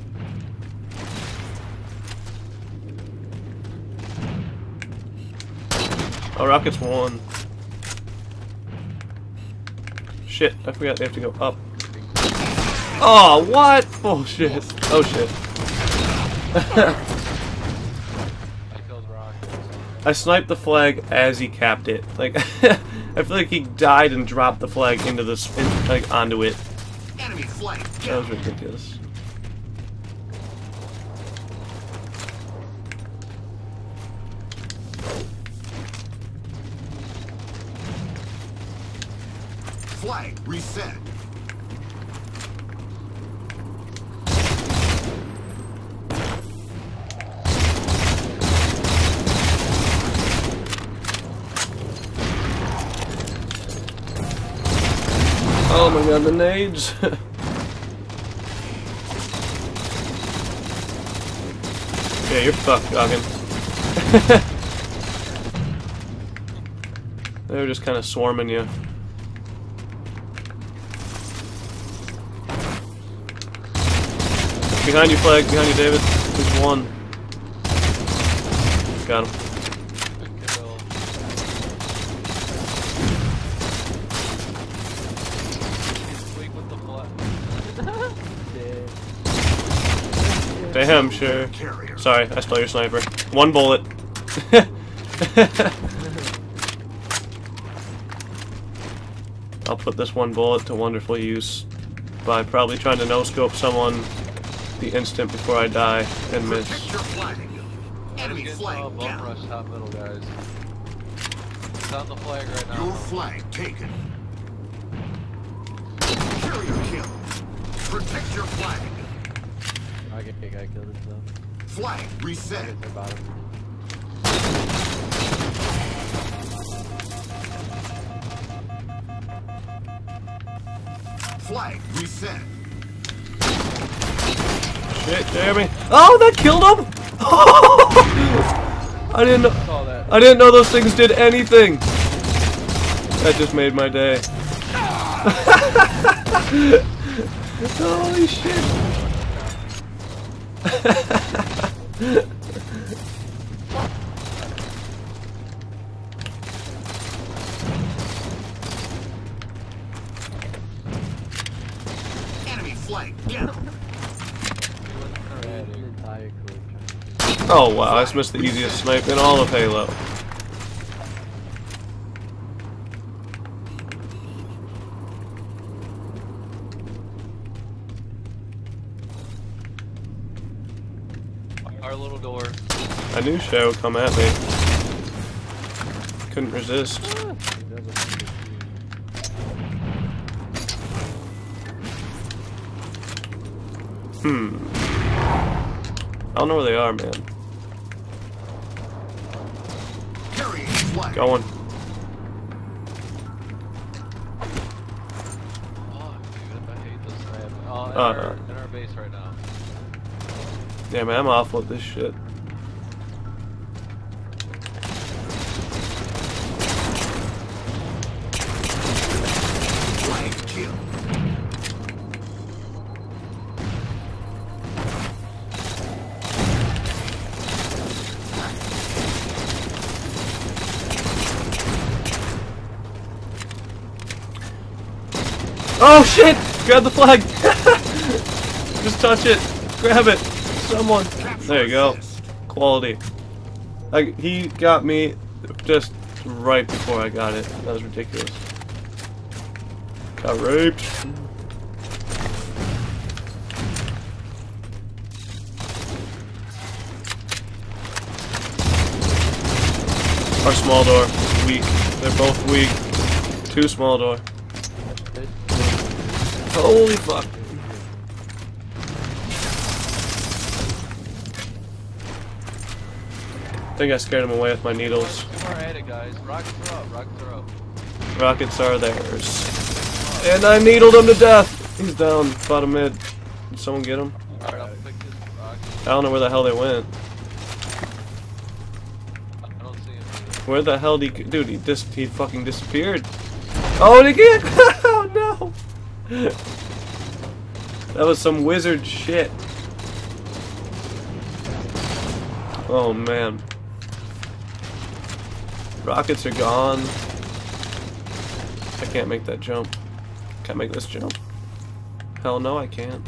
Oh, Rockets won. Shit, I forgot they have to go up. Oh, what? Oh, shit. Oh, shit. I killed rockets. I sniped the flag as he capped it. Like, I feel like he died and dropped the flag into the, in, like, onto it. That was ridiculous. Flag reset. Oh my god, the nades! yeah, you're fucked, Goggin. they were just kind of swarming you. Behind you, Flag. Behind you, David. There's one. Got him. Good kill. He's weak with the flag. Damn, sure. Sorry, I stole your sniper. One bullet. I'll put this one bullet to wonderful use by probably trying to no-scope someone the instant before I die and miss. your flag. Enemy Get flag down. rush top middle, guys. It's on the flag right now. Your flag taken. Carrier kill. Protect your flag. Rocket guy killed himself. Flag reset. Rockets are bottom. Flag reset. Shit, Jeremy. Oh, that killed him! I didn't know. I didn't know those things did anything. That just made my day. Holy shit. Enemy flag down. The entire clip trying to Oh wow, I just missed the easiest snipe in all of Halo. Our little door. I knew Shay would come at me. Couldn't resist. He doesn't want to see Hmm. I don't know where they are, man. Carrying flag. Going. Oh, dude, I hate this map. Oh, in, Uh, our, in our base right now. Yeah, man, I'm awful with this shit. Oh shit! Grab the flag! Just touch it. Grab it. Someone. There you go. Quality. Like he got me just right before I got it. That was ridiculous. Got raped. Our small door is weak. They're both weak. Two small door. Holy fuck. I think I scared him away with my needles. Too far at it, guys. Rockets are up. Rockets are up. Rockets are theirs. And I needled him to death. He's down, bottom mid. Did someone get him? Alright, I'll pick this rock. I don't know where the hell they went. I don't see him. Where the hell did he, dude? He dis, he fucking disappeared. Oh, and again! oh no! That was some wizard shit. Oh man. Rockets are gone. I can't make that jump. Can't make this jump. Hell no, I can't.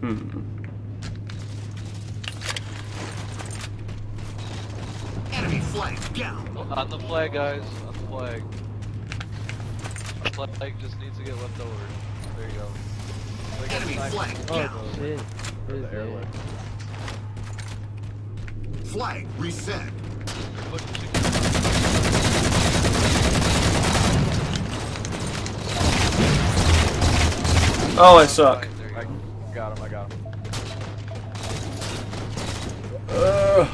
Hmm. Enemy flag down. On the flag, guys. On the flag. The flag just needs to get left over. There you go. Like, Enemy it's flag not- down. Shit. The airlift. Flag reset. Oh, I suck. There you I go. got him. I got him. Ugh.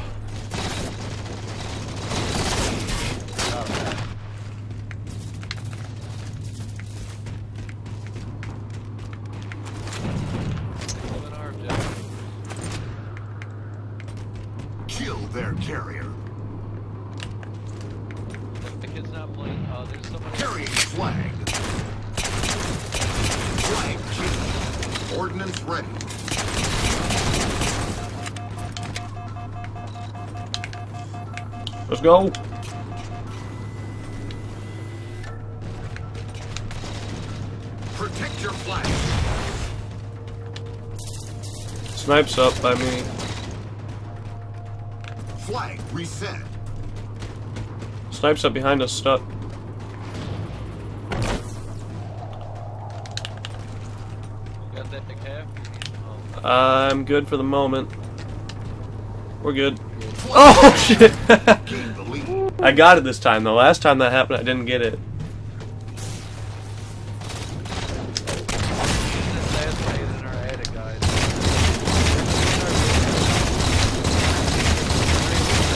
Go. Protect your flag. Snipes up by me. Flag reset. Snipes up behind us, stuck. Got that calf? Oh, I'm good for the moment. We're good. Oh shit! Gain the lead. I got it this time. The last time that happened, I didn't get it. this last night in our attic, guys.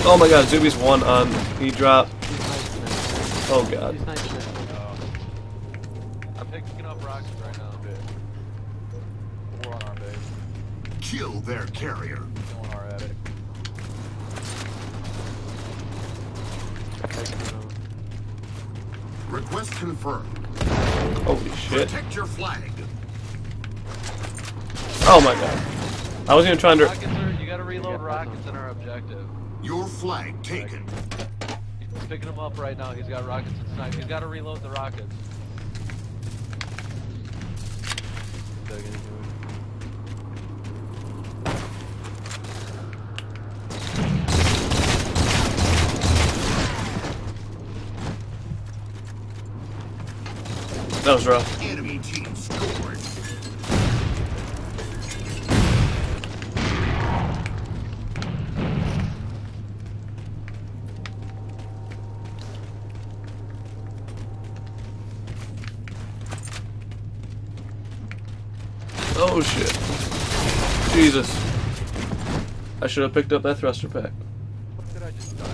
Oh my god, Zuby's one on. He dropped. Oh god. I'm picking up rockets right now. We're on our base. Kill their carrier. Still in our attic. Request confirmed. Holy shit. Protect your flag. Oh my god. I wasn't even trying to. Rockets are, you gotta reload rockets in our objective. Your flag taken. He's picking him up right now. He's got rockets and snipe. He's gotta reload the rockets. That was rough. Should have picked up that thruster pack. Did I just die?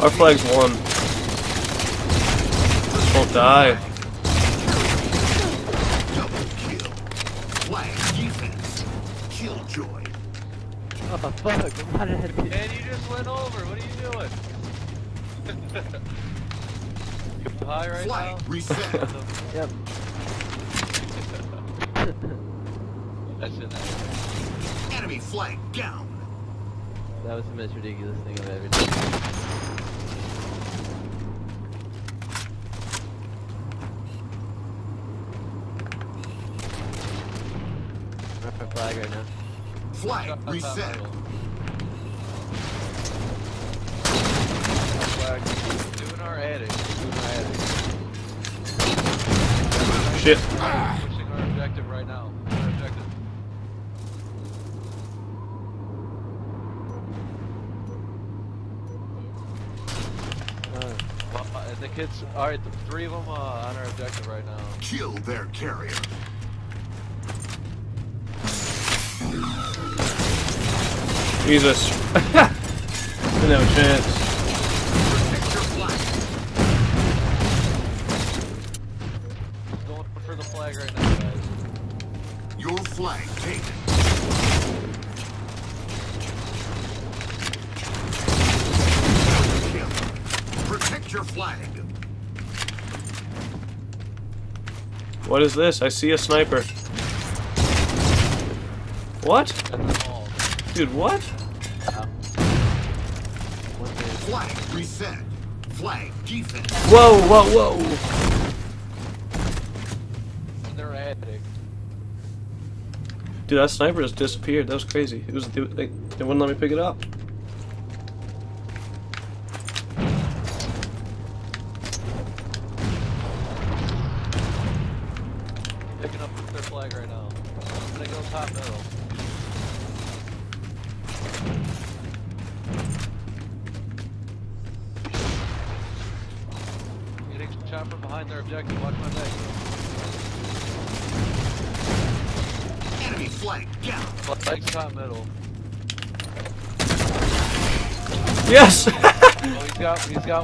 Our flag's won. Won't die. Double kill. Flag defense. Killjoy. Oh fuck, why did I do Man, you just went over. What are you doing? you high right Flag now? reset. Yep. That's it. Enemy flag down. That was the most ridiculous thing I've ever done. I'm up for flag right now. Flag reset. Michael. Flag. Doing our attic. Doing our attic. Shit. Pushing our objective right now. Our objective. Oh, Well, and the kids. All right, the three of them uh, on our objective right now. Kill their carrier. Jesus. Didn't have a chance. Protect your flag. For the flag right now, guys. Your flag taken. Protect your flag. What is this? I see a sniper. What? And then all. Dude, what? Flag reset. Flag defense. Whoa, whoa, whoa. They're attic. Dude, that sniper just disappeared. That was crazy. It was they, they, they wouldn't let me pick it up.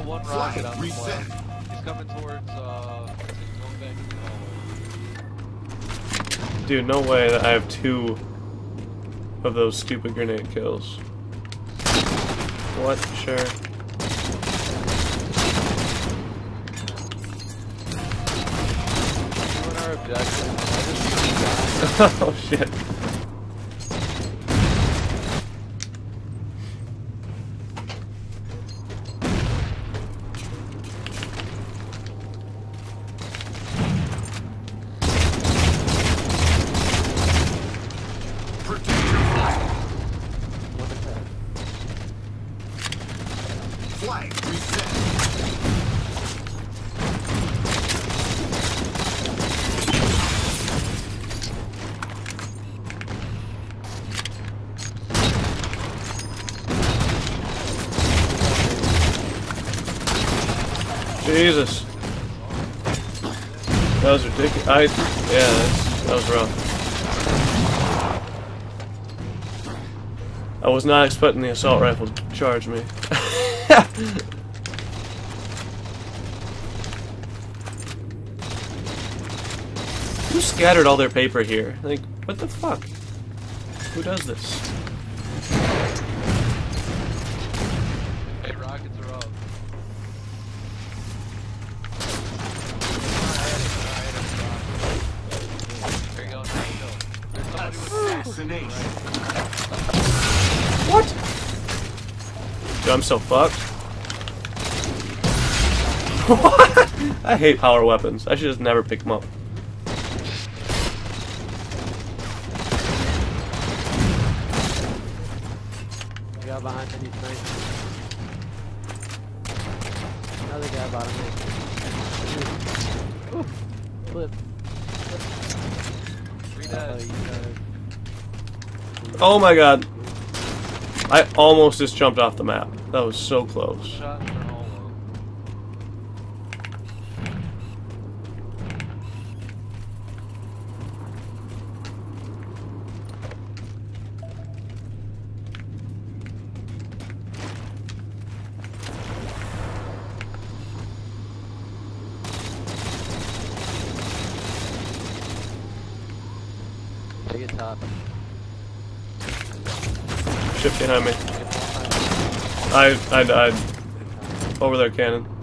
One rocket on the reset. flag. He's coming towards uh. He's going back in the hallway. Dude, no way that I have two of those stupid grenade kills. What? Sure. Doing our objective. I just oh shit. Not expecting the assault rifle to charge me. Who scattered all their paper here? Like, what the fuck? Who does this? So fucked. what? I hate power weapons. I should just never pick them up. Guy behind me, tonight. Another guy behind me. Ooh. Flip. three Oh, dead. Oh my god. I almost just jumped off the map. That was so close. Shot in their hallway. Take it top. Ship behind me. I I died. Over there, cannon.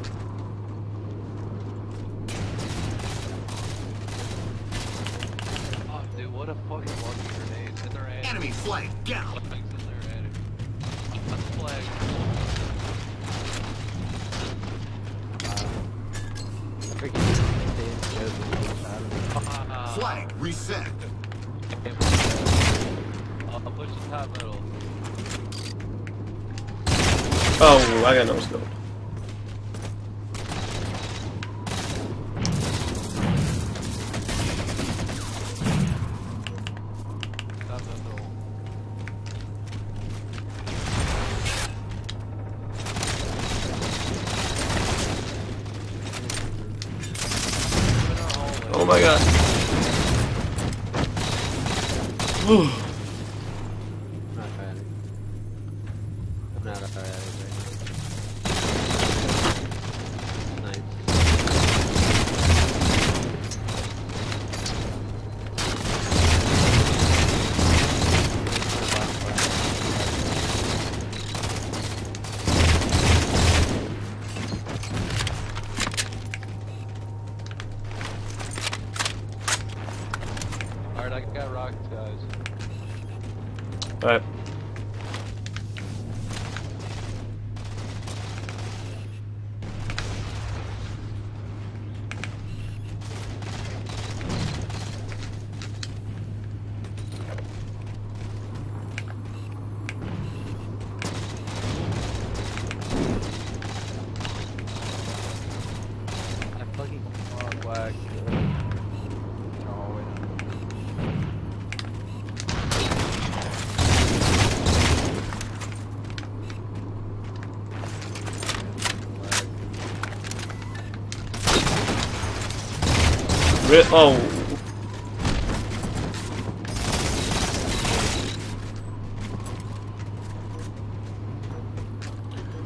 Oh.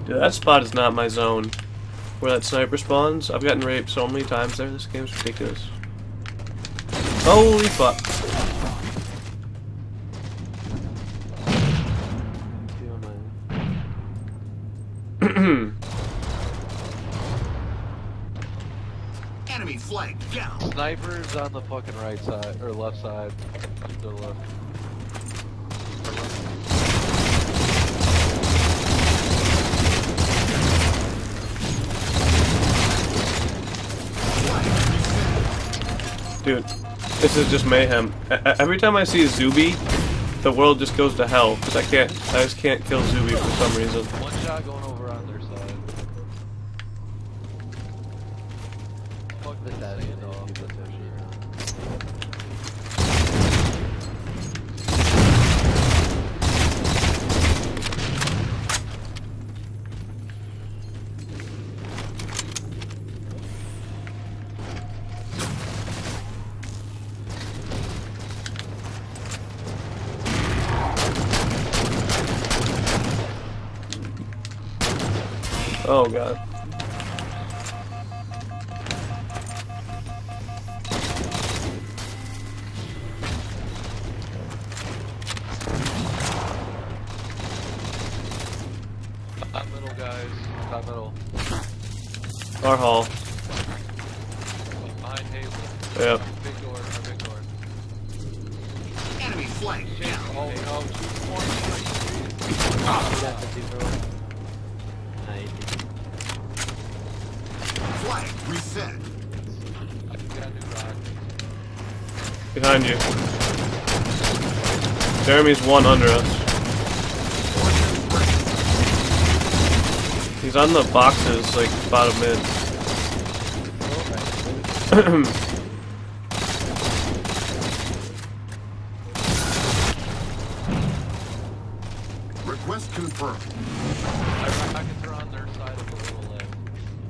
Dude, that spot is not my zone. Where that sniper spawns. I've gotten raped so many times there. This game's ridiculous. Holy fuck. On the fucking right side, or left side. To the left. Dude, this is just mayhem. E- every time I see a Zuby, the world just goes to hell because I can't. I just can't kill Zuby for some reason. Jeremy's one under us. He's on the boxes, like bottom mid. Request confirmed. My rockets are on their side of the little lip.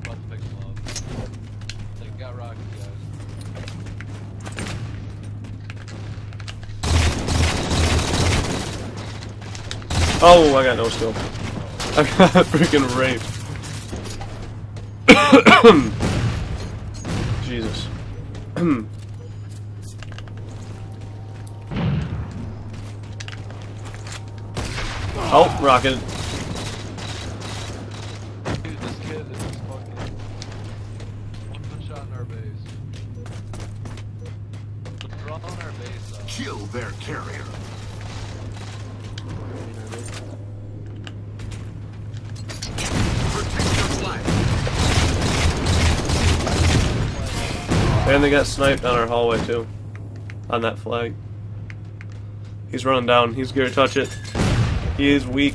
About to pick them up. They got rockets, guys. Oh, I got no skill. I got freaking raped. Jesus. oh, rocket. They got sniped on our hallway too. On that flag. He's running down. He's gonna touch it. He is weak.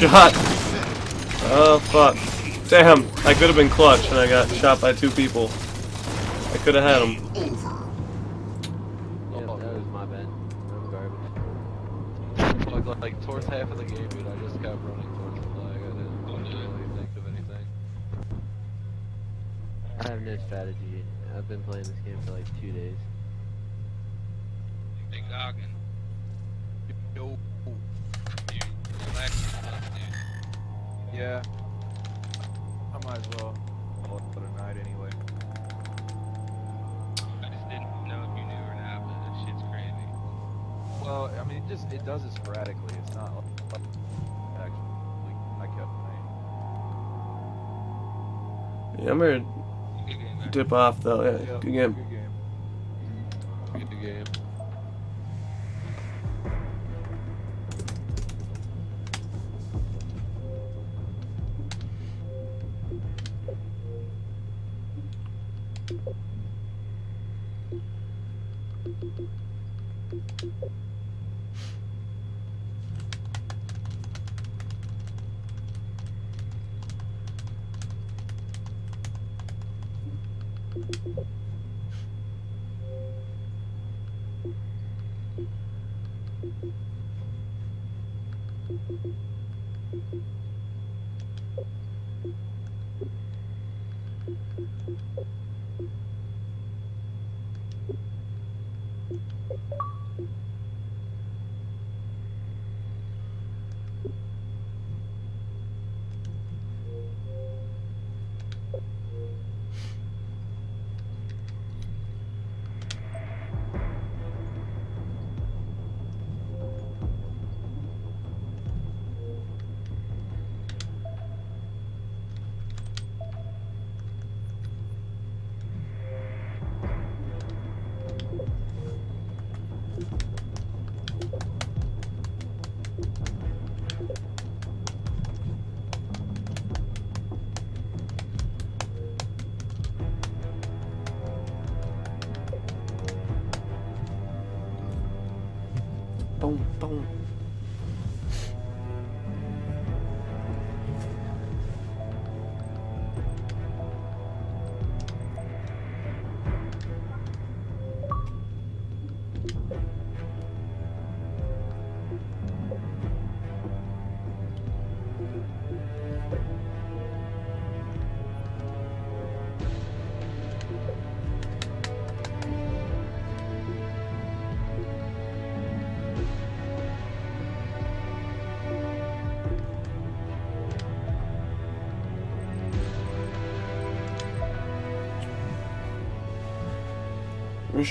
shot. Oh fuck. Damn, I could have been clutch and I got shot by two people. I could have had him. Over. Yeah, that was my bad. I'm garbage. Like, like, like, towards half of the game, dude, I just kept running towards the flag. I didn't really think of anything. I have no strategy. I've been playing this game for like two days. Big Goggin. Yo. Dude, relax yourself, dude. Yeah. I might as well call it for the night anyway. I just didn't know if you knew or not, but that shit's crazy. Well, I mean, it just it does it sporadically. It's not like actually. I kept playing. Yeah, I'm gonna Good game, man. dip off though. Yeah, Yeah, good game. Good game.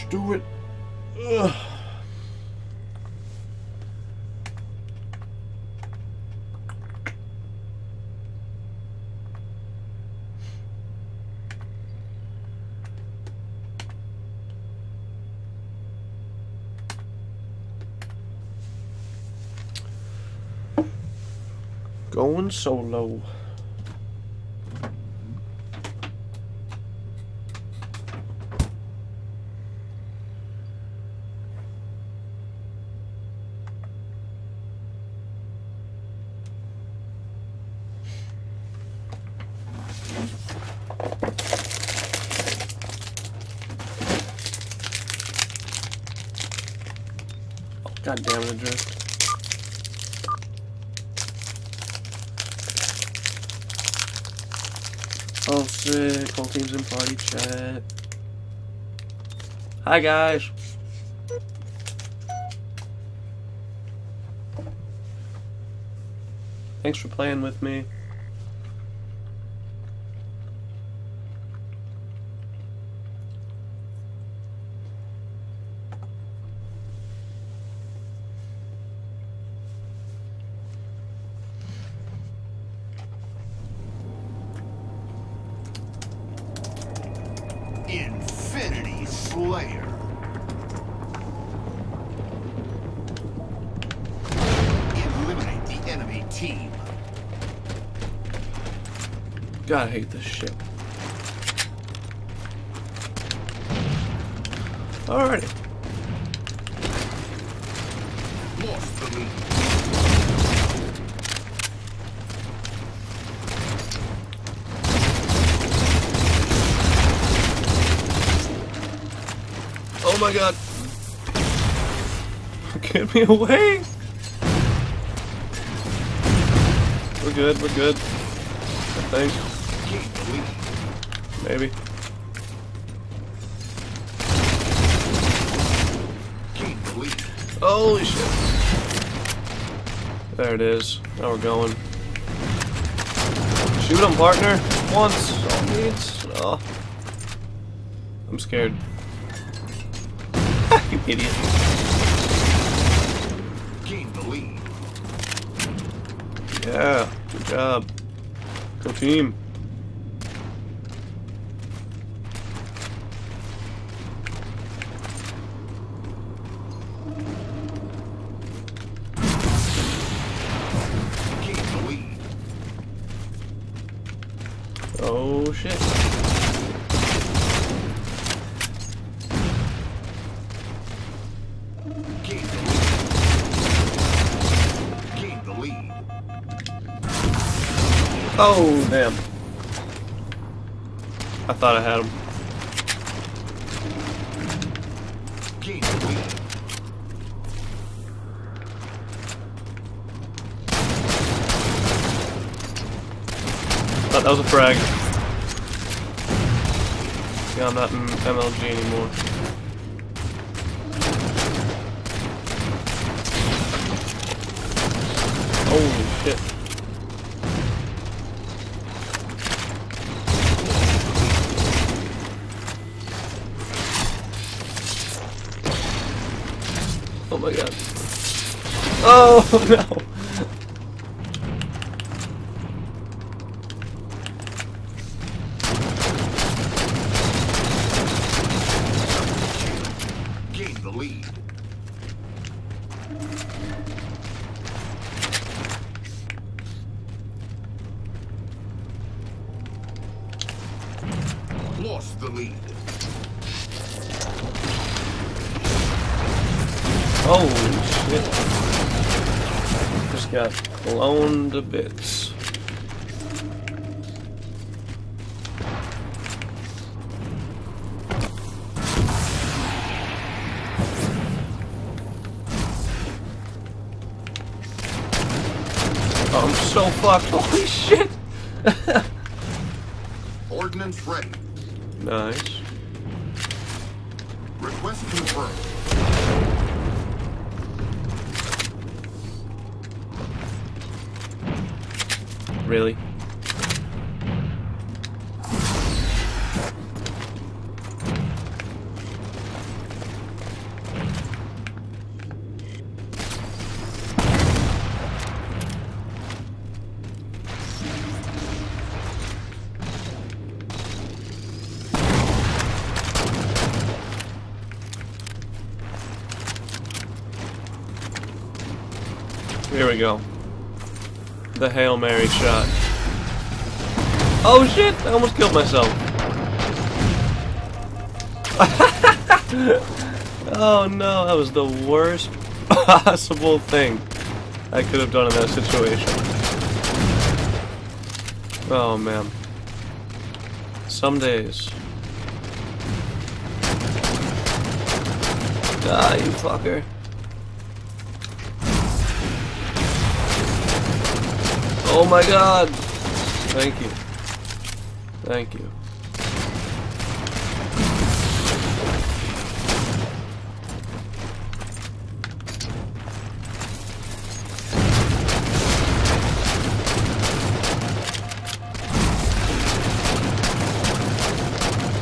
Do it. Ugh. Going solo. Hi, guys. Thanks for playing with me. Away! We're good, we're good. I think. Maybe. Holy shit. There it is. Now we're going. Shoot him, partner. Once. All needs. Oh. I'm scared. you idiot. Yeah. Good job. Go team. Thought I had him. Thought that was a frag. Yeah, I'm not in MLG anymore. Holy shit. Oh my god. Oh no! Gain The Hail Mary shot. Oh shit! I almost killed myself. oh no, that was the worst possible thing I could have done in that situation. Oh man. Some days. Die, you fucker. my god! Thank you. Thank you.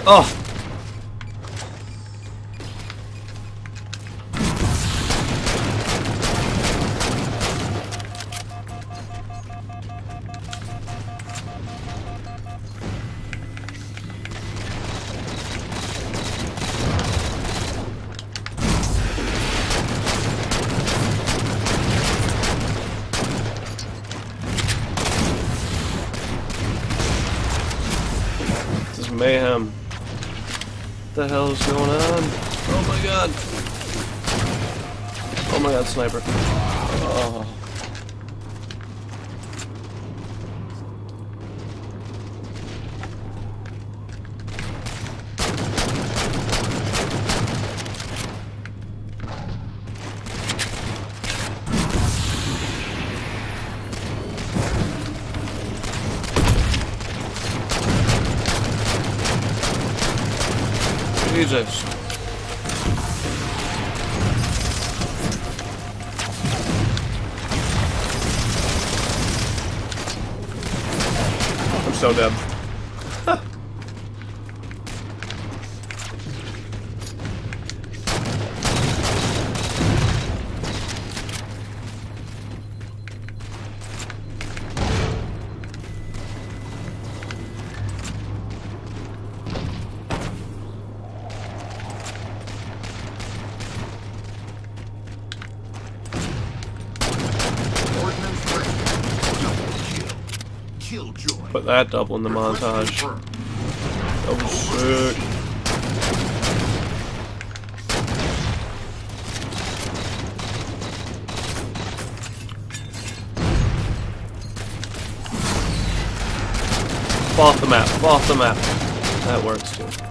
Oh! That double in the montage. was sick. Fall off the map, fall off the map. That works too.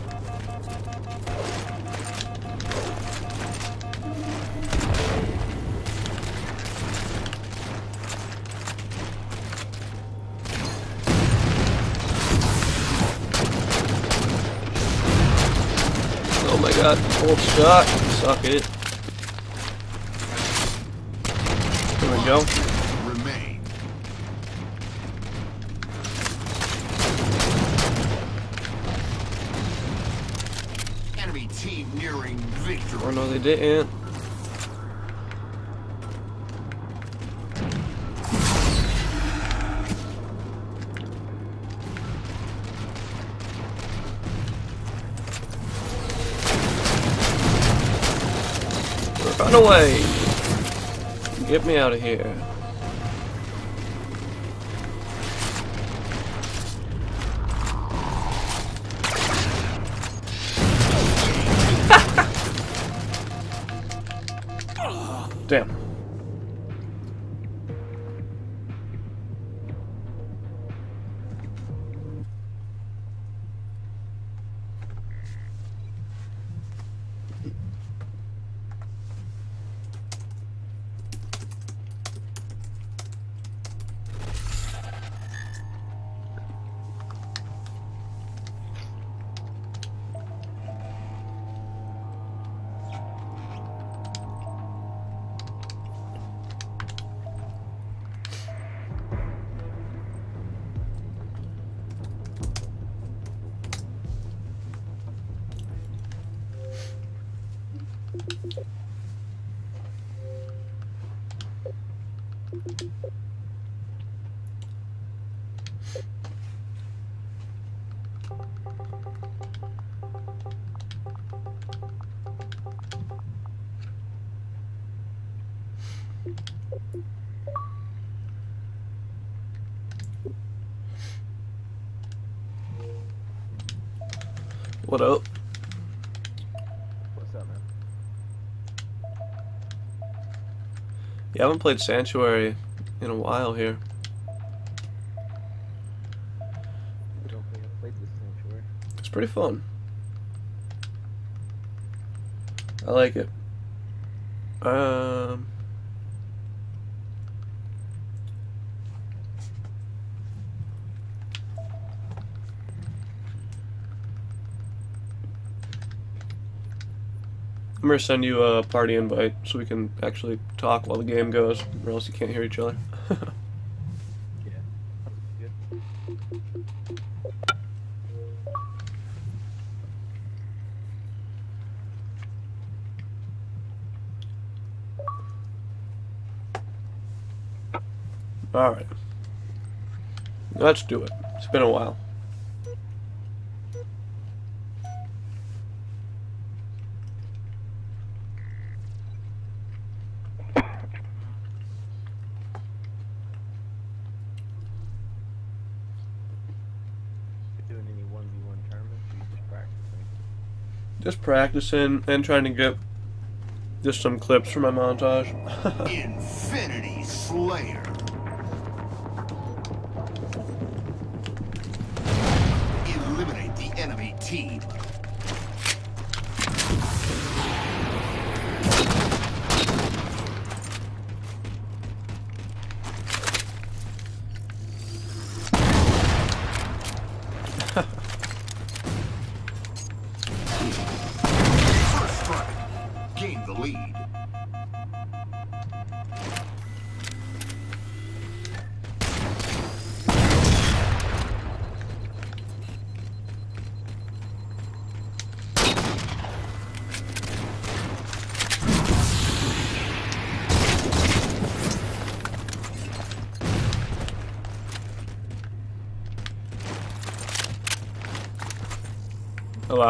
Cold shot. Suck it. There we go. Remain. Enemy team nearing victory. Oh no, they didn't. Away! Get me out of here. Haven't played Sanctuary in a while here. I don't think I played this sanctuary. It's pretty fun. I like it. I'm gonna send you a party invite so we can actually talk while the game goes, or else you can't hear each other. Alright. Let's do it. It's been a while. Just practicing and trying to get just some clips for my montage. Infinity Slayer.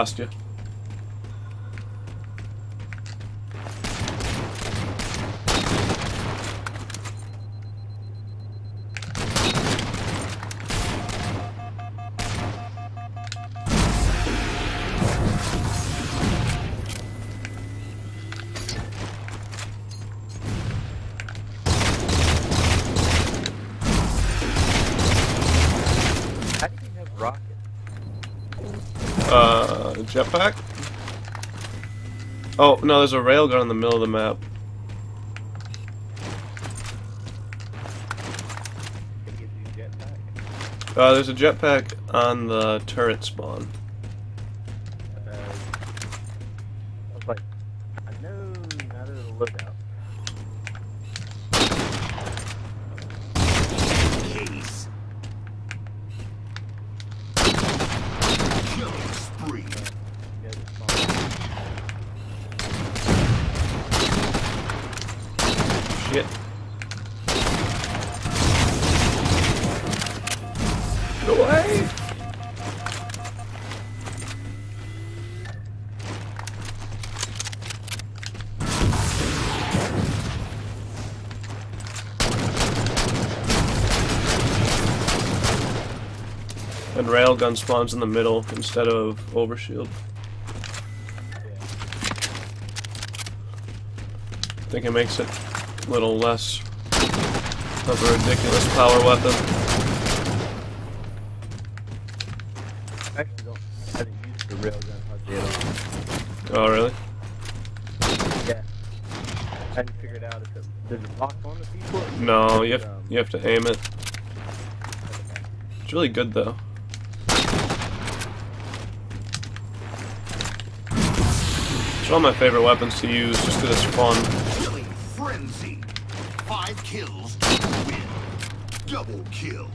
Lost you. Jetpack? Oh, no, there's a railgun in the middle of the map. Uh, there's a jetpack on the turret spawn. And railgun spawns in the middle instead of overshield. I think it makes it a little less of a ridiculous power weapon. I actually don't. I haven't used the railgun hardly at all. Oh, really? Yeah. I hadn't figured out if it does it lock on the people. No, you have um, you have to aim it. It's really good though. It's one of my favorite weapons to use just because it's fun. Killing frenzy. Five kills to win. Double kill.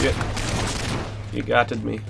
Shit. You gotted me.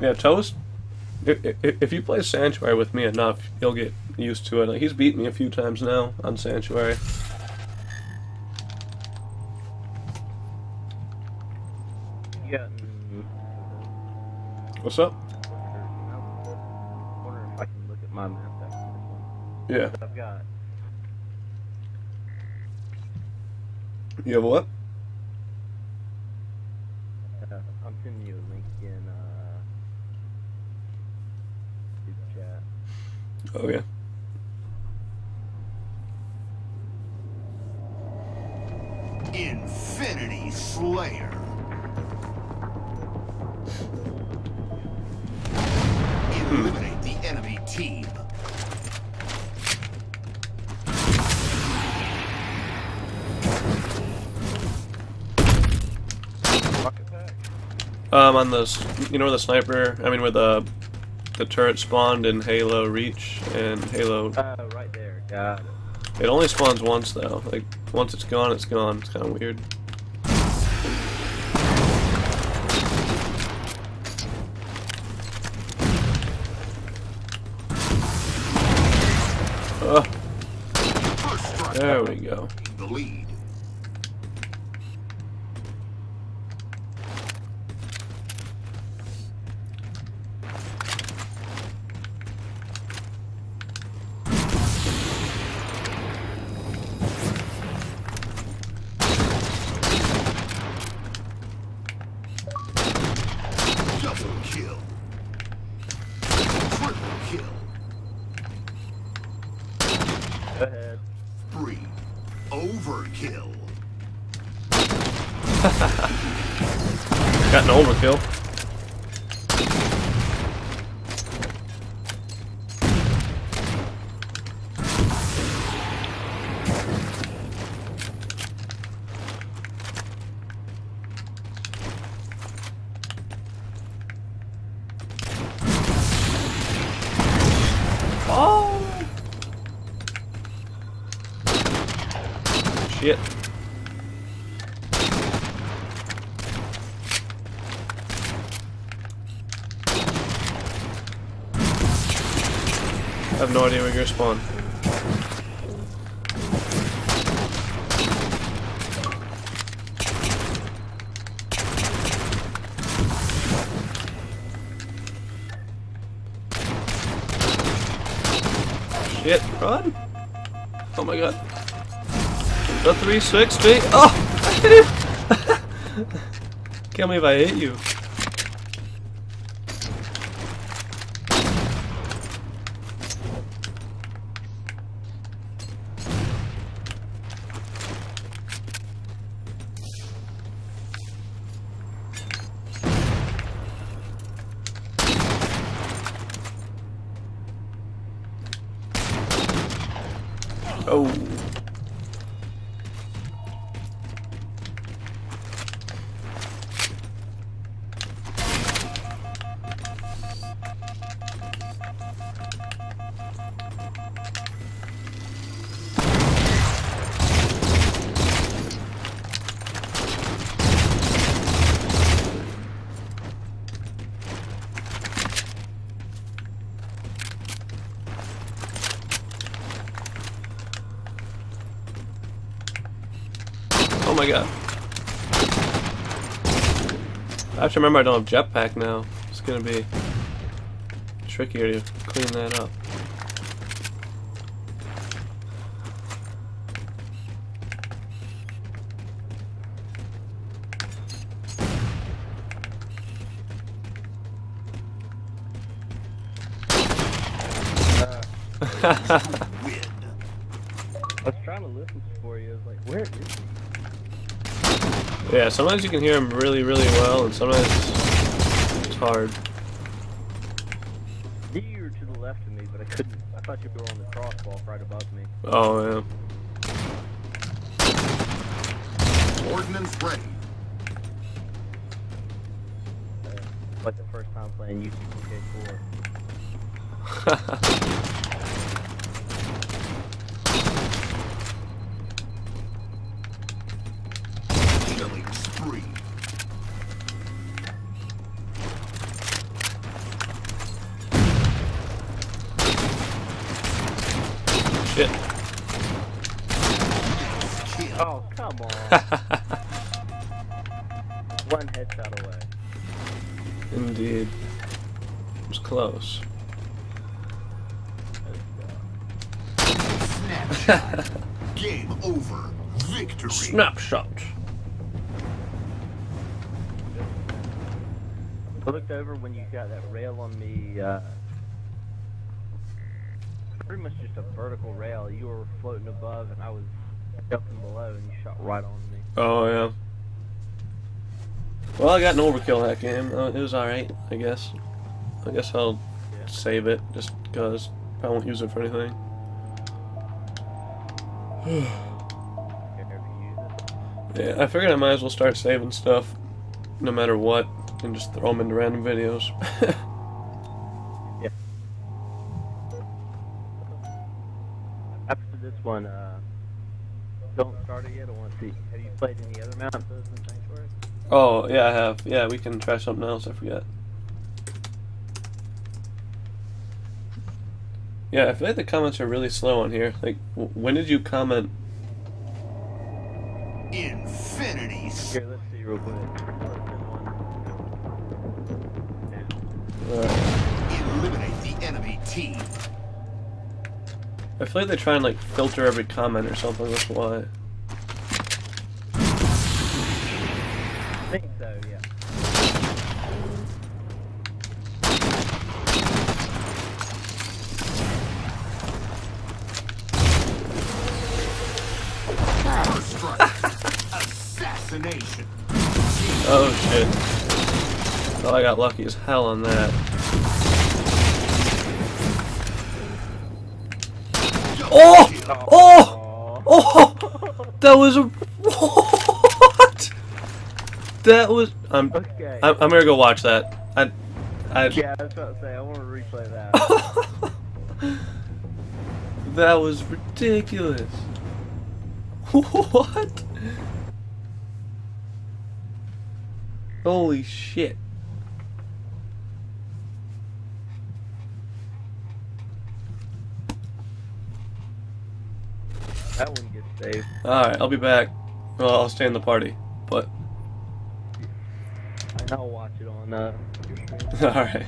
yeah, Toast. If, if, if you play Sanctuary with me enough, you'll get used to it. Like, he's beat me a few times now on Sanctuary. Mm, What's up? I wonder if I can look at my map after this one. Yeah. I've got. You have what? Uh, I'm sending you a link in uh, the chat. Oh, yeah. Infinity Slayer. Eliminate the enemy team. Um, on the, you know where the sniper, I mean where the, the turret spawned in Halo Reach and Halo, Uh, right there. Got it. it only spawns once though. Like, once it's gone, it's gone. It's kind of weird. Ugh, First strike. there we go. The lead. Double kill. Triple kill. Go ahead. Three. Overkill. Got an overkill. Oh! Shit. I have no idea where you're spawn. Shit, run! Oh my god. The 360! Oh! I hit him! Can't believe I hit you. Have to remember I don't have jetpack now. It's gonna be trickier to clean that up. sometimes you can hear him really, really well, and sometimes it's hard. You were to the left of me, but I couldn't. I thought you were on the crosswalk right above me. Oh, yeah. Ordnance ready. Uh, like the first time playing YouTube 4 over when you got that rail on me, uh, pretty much just a vertical rail. You were floating above and I was jumping below and you shot right on me. Oh yeah. Well, I got an overkill that game. Uh, it was alright, I guess. I guess I'll Yeah. save it just because I won't use it for anything. Care if you use it. Yeah, I figured I might as well start saving stuff, no matter what, and just throw them into random videos. yeah. After this one, uh, don't start it yet. I want to see. Have you played any other mountains other Sanctuary? oh yeah, I have. Yeah, we can try something else. I forget. Yeah, I feel like the comments are really slow on here. Like, w- when did you comment? Infinity. Here, let's see real quick. Uh, Eliminate the enemy team. I feel like they try and like filter every comment or something. That's why. I think so, yeah. Assassination. Oh shit. Oh, I got lucky as hell on that. Oh! Oh! Oh! That was a what? That was. I'm. Okay. I'm, I'm gonna go watch that. I. I. yeah, I was about to say, I want to replay that. that was ridiculous. What? Holy shit. That one gets saved. Alright, I'll be back. Well, I'll stay in the party. But. I'll watch it on uh. Alright.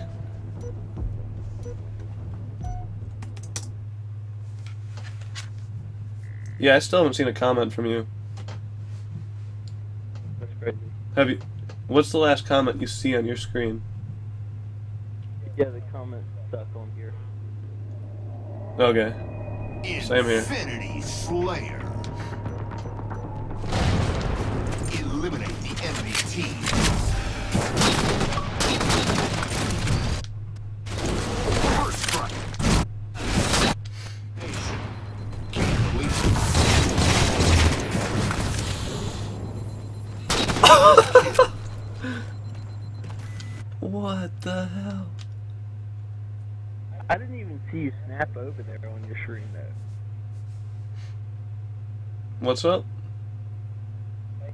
Yeah, I still haven't seen a comment from you. That's crazy. Have you? What's the last comment you see on your screen? Yeah, the comment stuck on here. Okay. Same here. Infinity Slayer. Eliminate the enemy team. First strike. Assassination. Game release. What the hell? I didn't even see you snap over there on your screen though. What's up?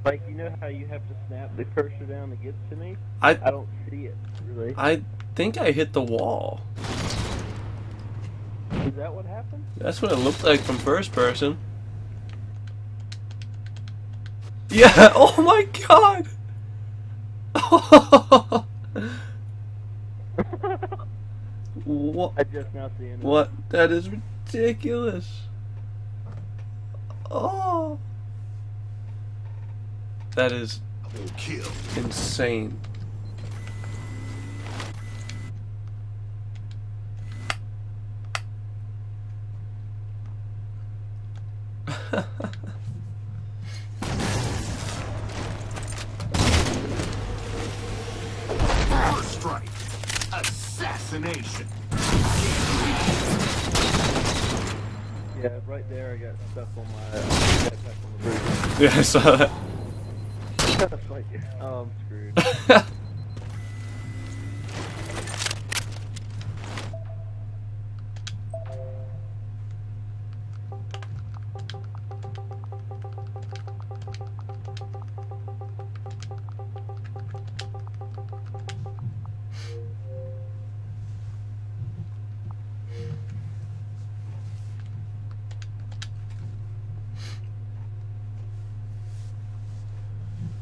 Like you know how you have to snap the cursor down to get to me? I I don't see it really. I think I hit the wall. Is that what happened? That's what it looked like from first person. Yeah. Oh my god. what? I just now seeing it. What? That is ridiculous. Oh. That is kill. insane. Assassination. Yeah, right there I got stuck on my uh, on the roof. Yeah, I saw that. I was like, oh, I'm screwed.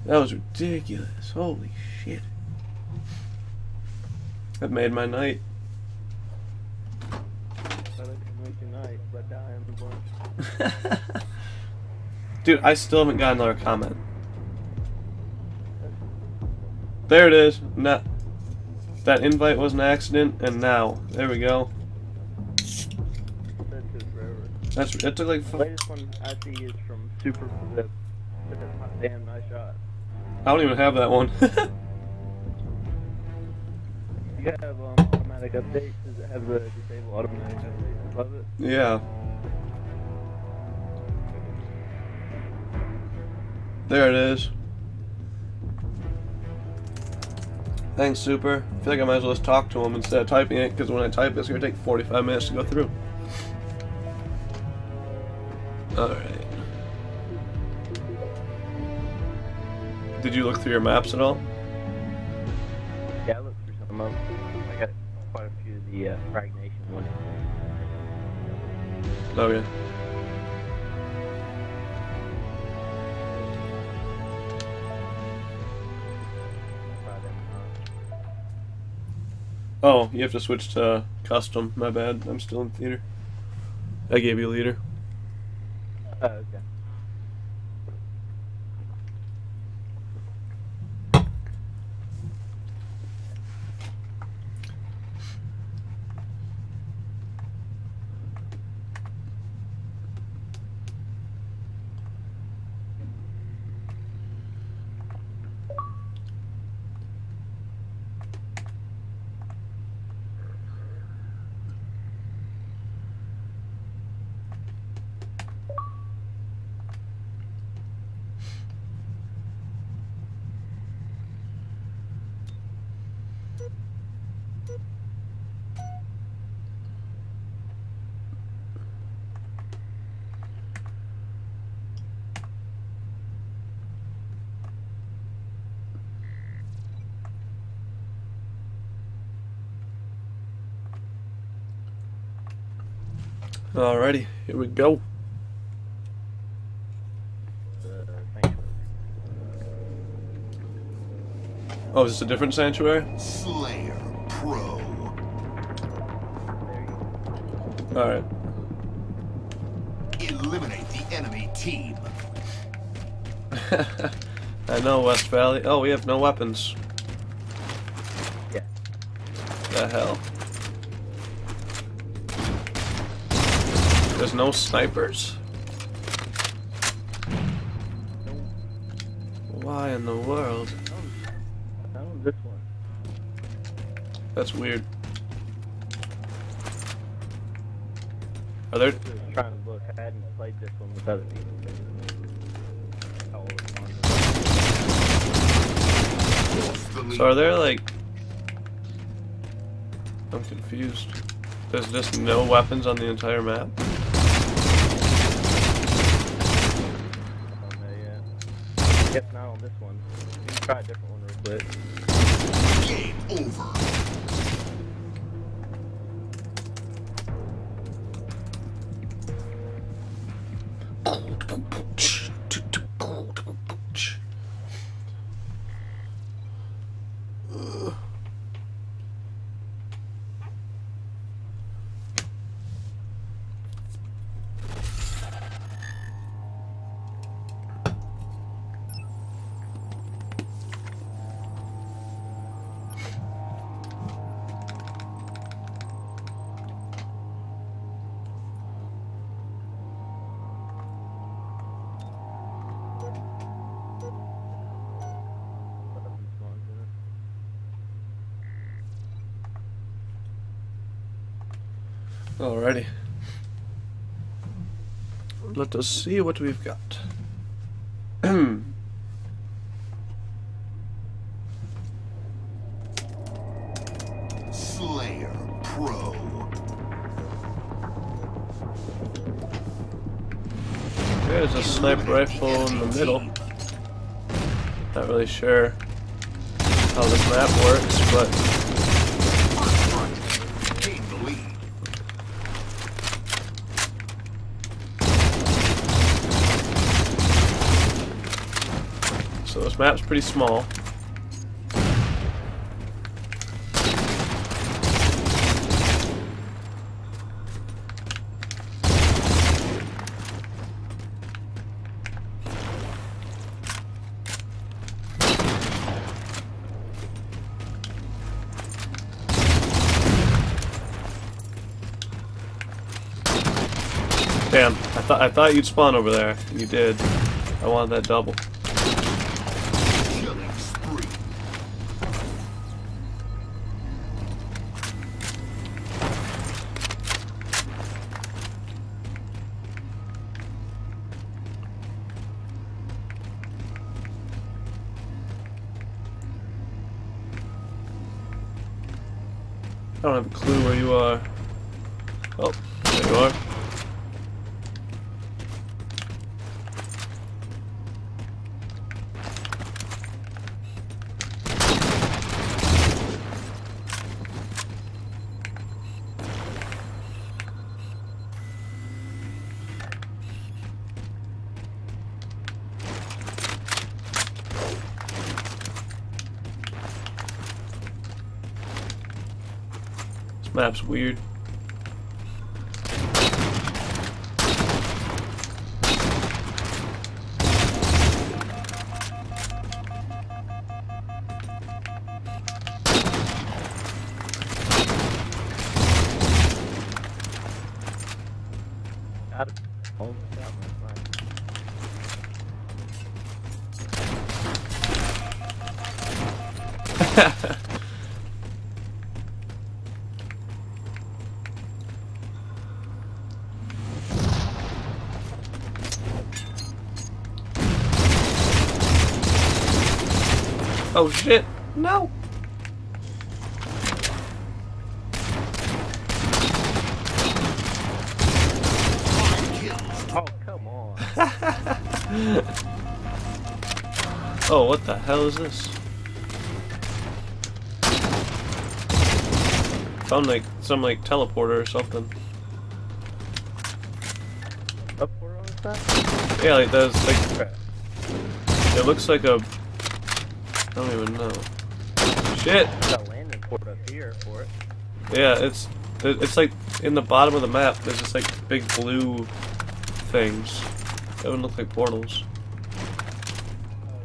That was ridiculous. Holy shit. That made my night. But it can make night, but die in the bunch. Dude, I still haven't got another comment. There it is. Not that invite was an accident, and now there we go. That took forever. That's it took like The latest one I see is from Super Flip. Damn nice shot. I don't even have that one. You have um, automatic updates. Does it have the disable automatic updates above it? yeah. There it is. Thanks, Super. I feel like I might as well just talk to him instead of typing it, because when I type it, it's going to take 45 minutes to go through. Alright. Did you look through your maps at all? Yeah, I looked through some of them. I got quite a few of the uh, fragnation ones. Them out. Oh, you have to switch to custom. My bad. I'm still in theater. I gave you a leader. Oh, okay. Alrighty, here we go. The sanctuary. Oh, is this a different sanctuary? Slayer Pro. There you go. Alright. Eliminate the enemy team. I know West Valley. Oh, we have no weapons. Yeah. The hell? There's no snipers? Why in the world? Found this one. That's weird. Are there? Trying to look. I hadn't played this one with other people. So are there like? I'm confused. There's just no weapons on the entire map. On this one. You try a different one real quick. Game over. Let us see what we've got. Slayer Pro. There's a sniper rifle in the middle. Not really sure how this map works, but Front. Gain the lead. so map's pretty small. Damn, I thought I thought you'd spawn over there. You did. I wanted that double. Map's weird. Oh shit! No! Oh, come on. Oh, what the hell is this? Found like some like teleporter or something. Up four on the side? Yeah, like that's like it looks like a. I don't even know. Shit! Got a landing port up here for it. Yeah, it's it's like in the bottom of the map. There's just like big blue things. That would look like portals.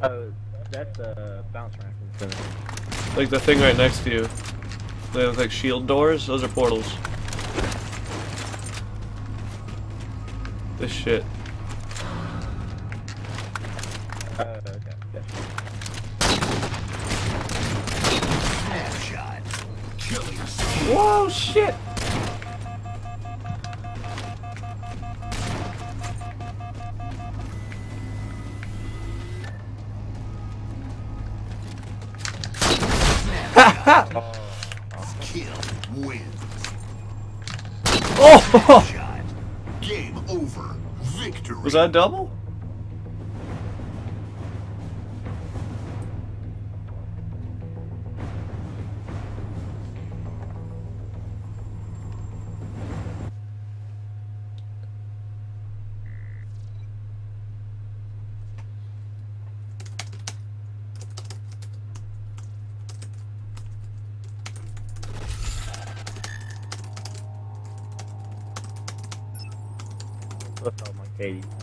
Oh, that's a bounce ramp in the center. Like the thing right next to you. They look like shield doors. Those are portals. This shit. Was that double? All my Katie.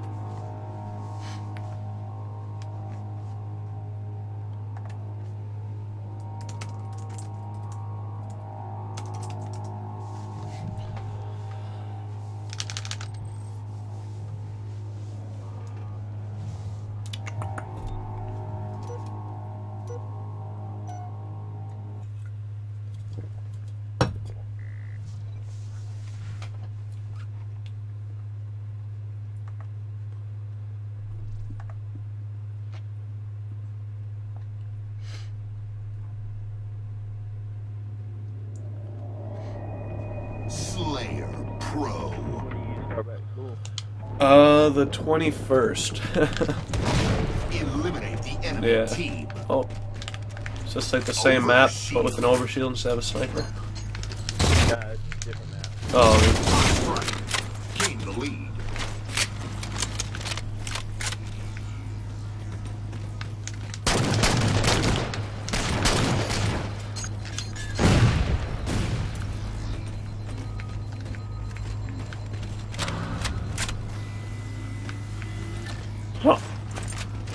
the 21st. Eliminate the enemy Yeah. team. oh. It's just like the same map, but with an overshield instead of a sniper. Nah, it's a different map. Oh, Strike. Gain the lead.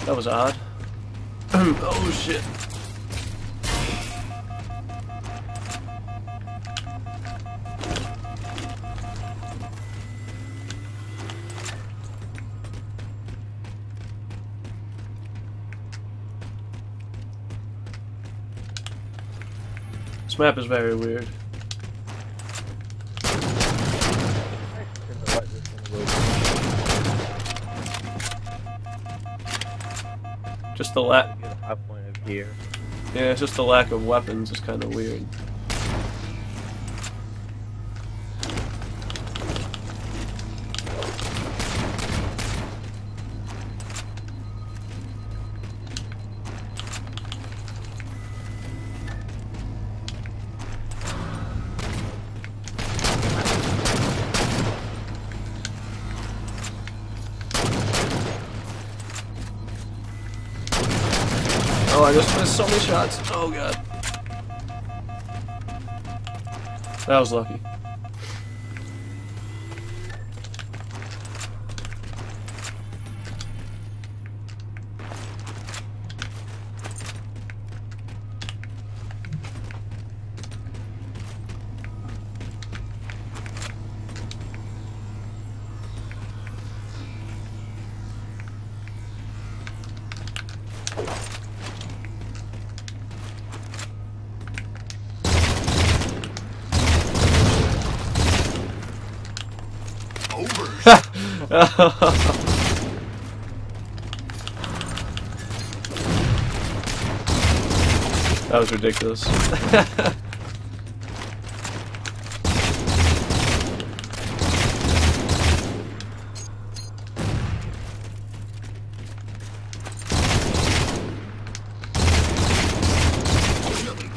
That was odd. oh shit. This map is very weird. The lack. High point of here. Yeah, it's just the lack of weapons is kind of weird. So many shots. Oh god. That was lucky. Over. That was ridiculous. Killing spree.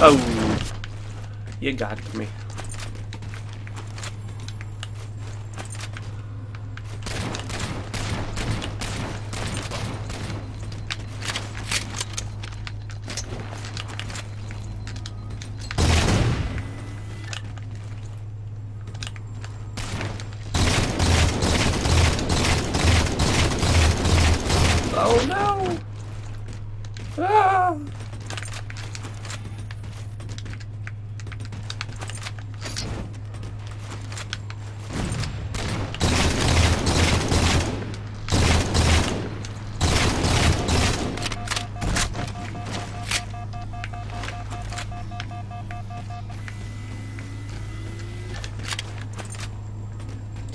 oh, you got me.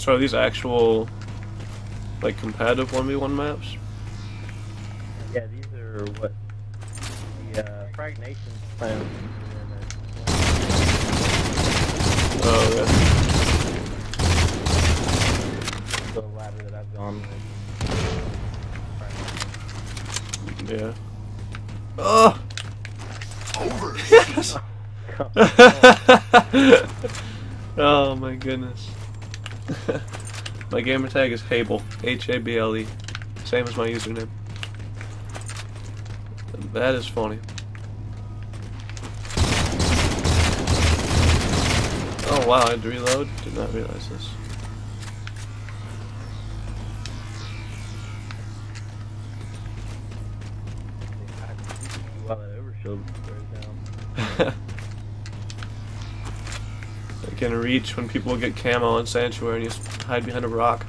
So are these actual, like, competitive 1v1 maps? Yeah, these are what the uh, Frag Nations plan. Oh, doing yeah. The ladder that I've gone with. Yeah. Oh! Over. Yes! Come oh my goodness. my gamer tag is Hable. H A B L E. Same as my username. That is funny. Oh wow, I had to reload? Did not realize this. While that overshield throws down. Can reach when people get camo on Sanctuary and you hide behind a rock.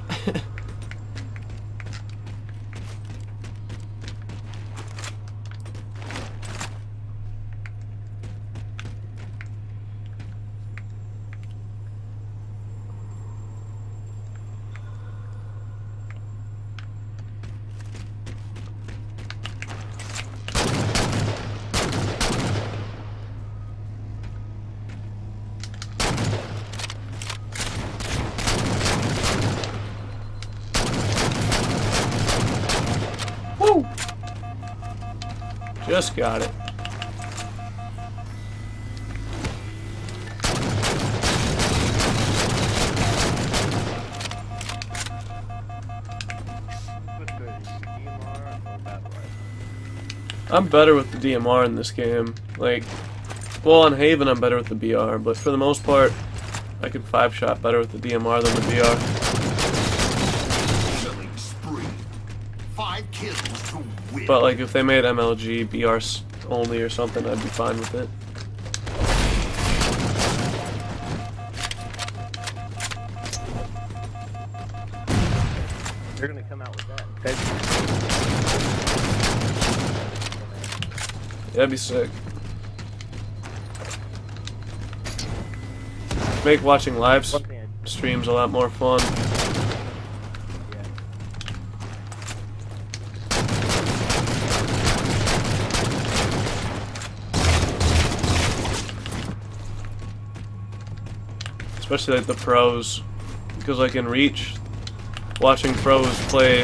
I'm better with the DMR in this game. Like, well, on Haven I'm better with the BR, but for the most part, I can five shot better with the DMR than the BR. Killing spree. Five kills to win. But like, if they made MLG BR only or something, I'd be fine with it. That'd be sick. Make watching live s- One thing I streams a lot more fun. especially like the pros because like in reach watching pros play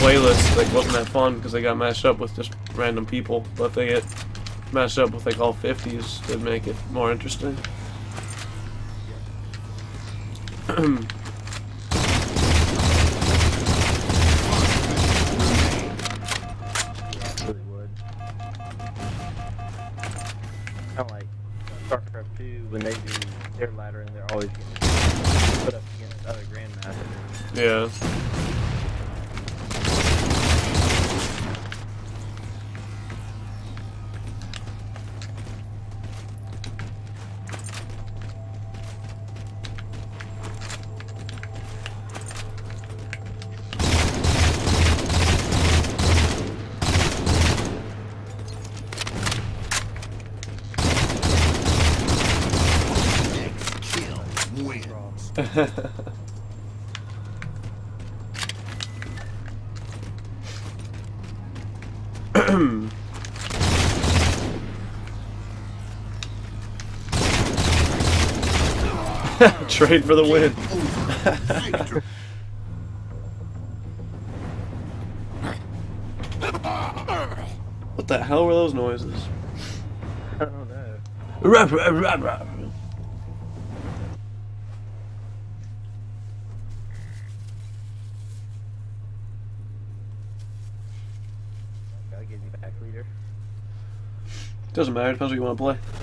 playlists like wasn't that fun because they got matched up with just random people but they get matched up with like all 50s it'd make it more interesting trade for the win what the hell were those noises I don't know. Rap, rap, rap, rap. Gotta get you back, leader. doesn't matter depends what you want to play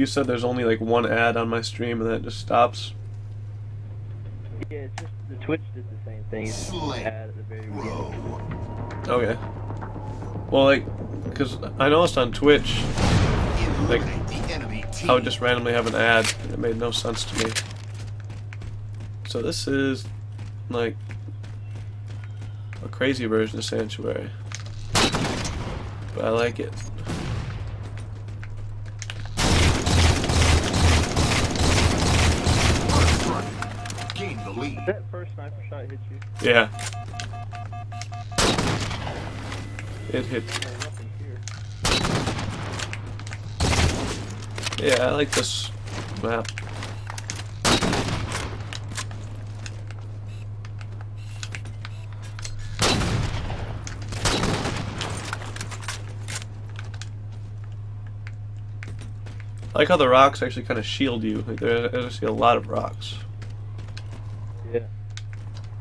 you said there's only like one ad on my stream and then it just stops Yeah, it's just the Twitch did the same thing. It's just an Slay. ad at the very beginning. Okay. Well, like, because I noticed on Twitch Eliminate the enemy team. I would just randomly have an ad, and it made no sense to me. So this is, like, a crazy version of Sanctuary. But I like it. Lead. Did that first sniper shot hit you? Yeah. It hit. No, nothing here. Yeah, I like this map. I like how the rocks actually kind of shield you. Like there, there's actually a lot of rocks.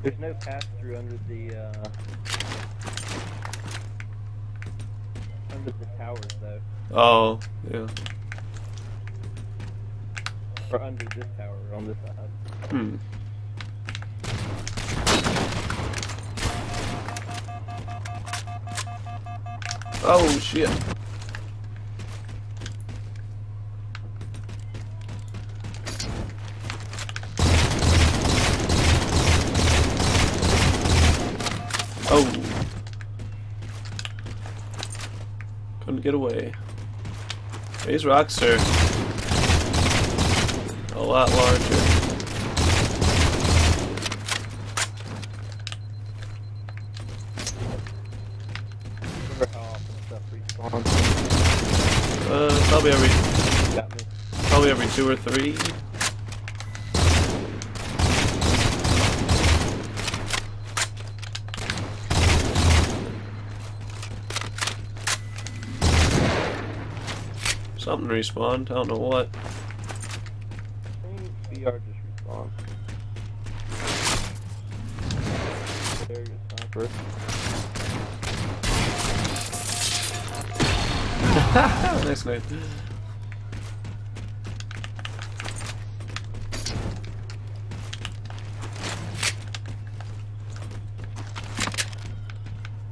There's no pass through under the uh, under the towers though. Oh, yeah. Or under this tower on this side. Hmm. Oh shit. Get away. These rocks are a lot larger. Uh, probably every probably every two or three. Something respawned. I don't know what. I think BR just respawned. There you go, sniper. nice night.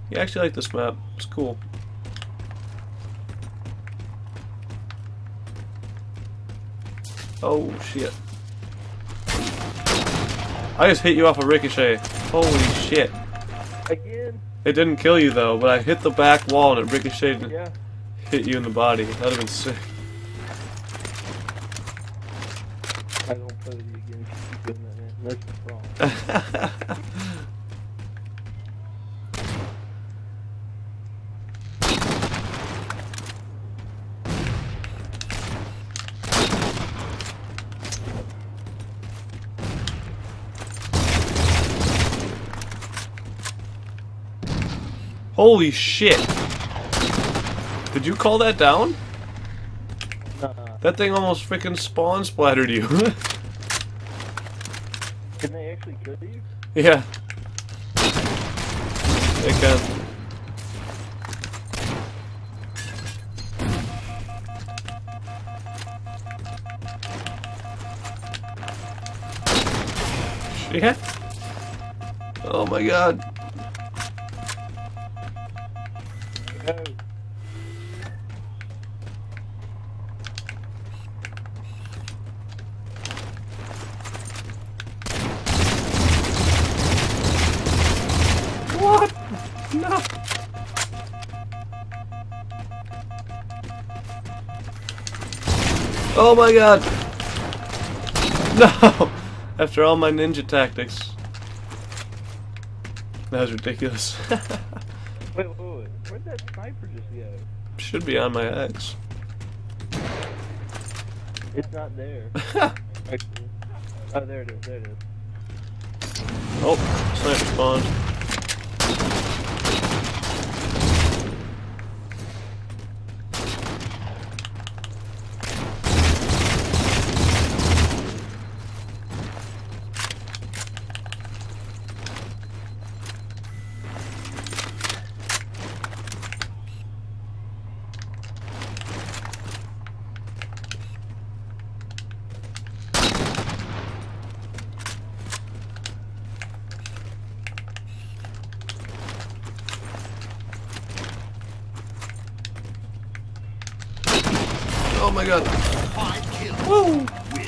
Yeah, I actually like this map. It's cool. Oh shit. I just hit you off a ricochet. Holy shit. Again? It didn't kill you though, but I hit the back wall and it ricocheted and Yeah. hit you in the body. That'd have been sick. I don't play with you again if you keep doing. That's the problem. Holy shit! Did you call that down? Nah. That thing almost freaking spawn splattered you. Can they actually kill you? yeah. They can. Yeah. Oh my god. Go. What? No. Oh my god. No. After all my ninja tactics. That was ridiculous. Wait, wait, that sniper just go? Should be on my X. It's not there. Oh, there it is. There it is. Oh, sniper spawned. Oh my god. Five kills. Woo! Win.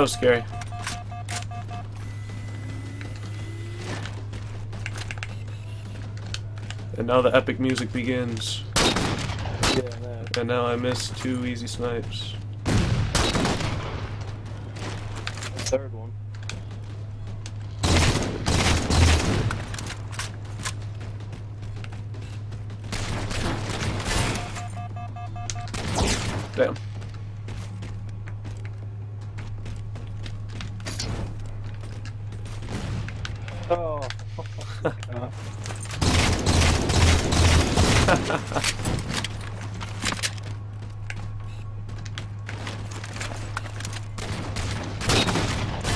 That was scary. And now the epic music begins. Yeah. And now I miss two easy snipes.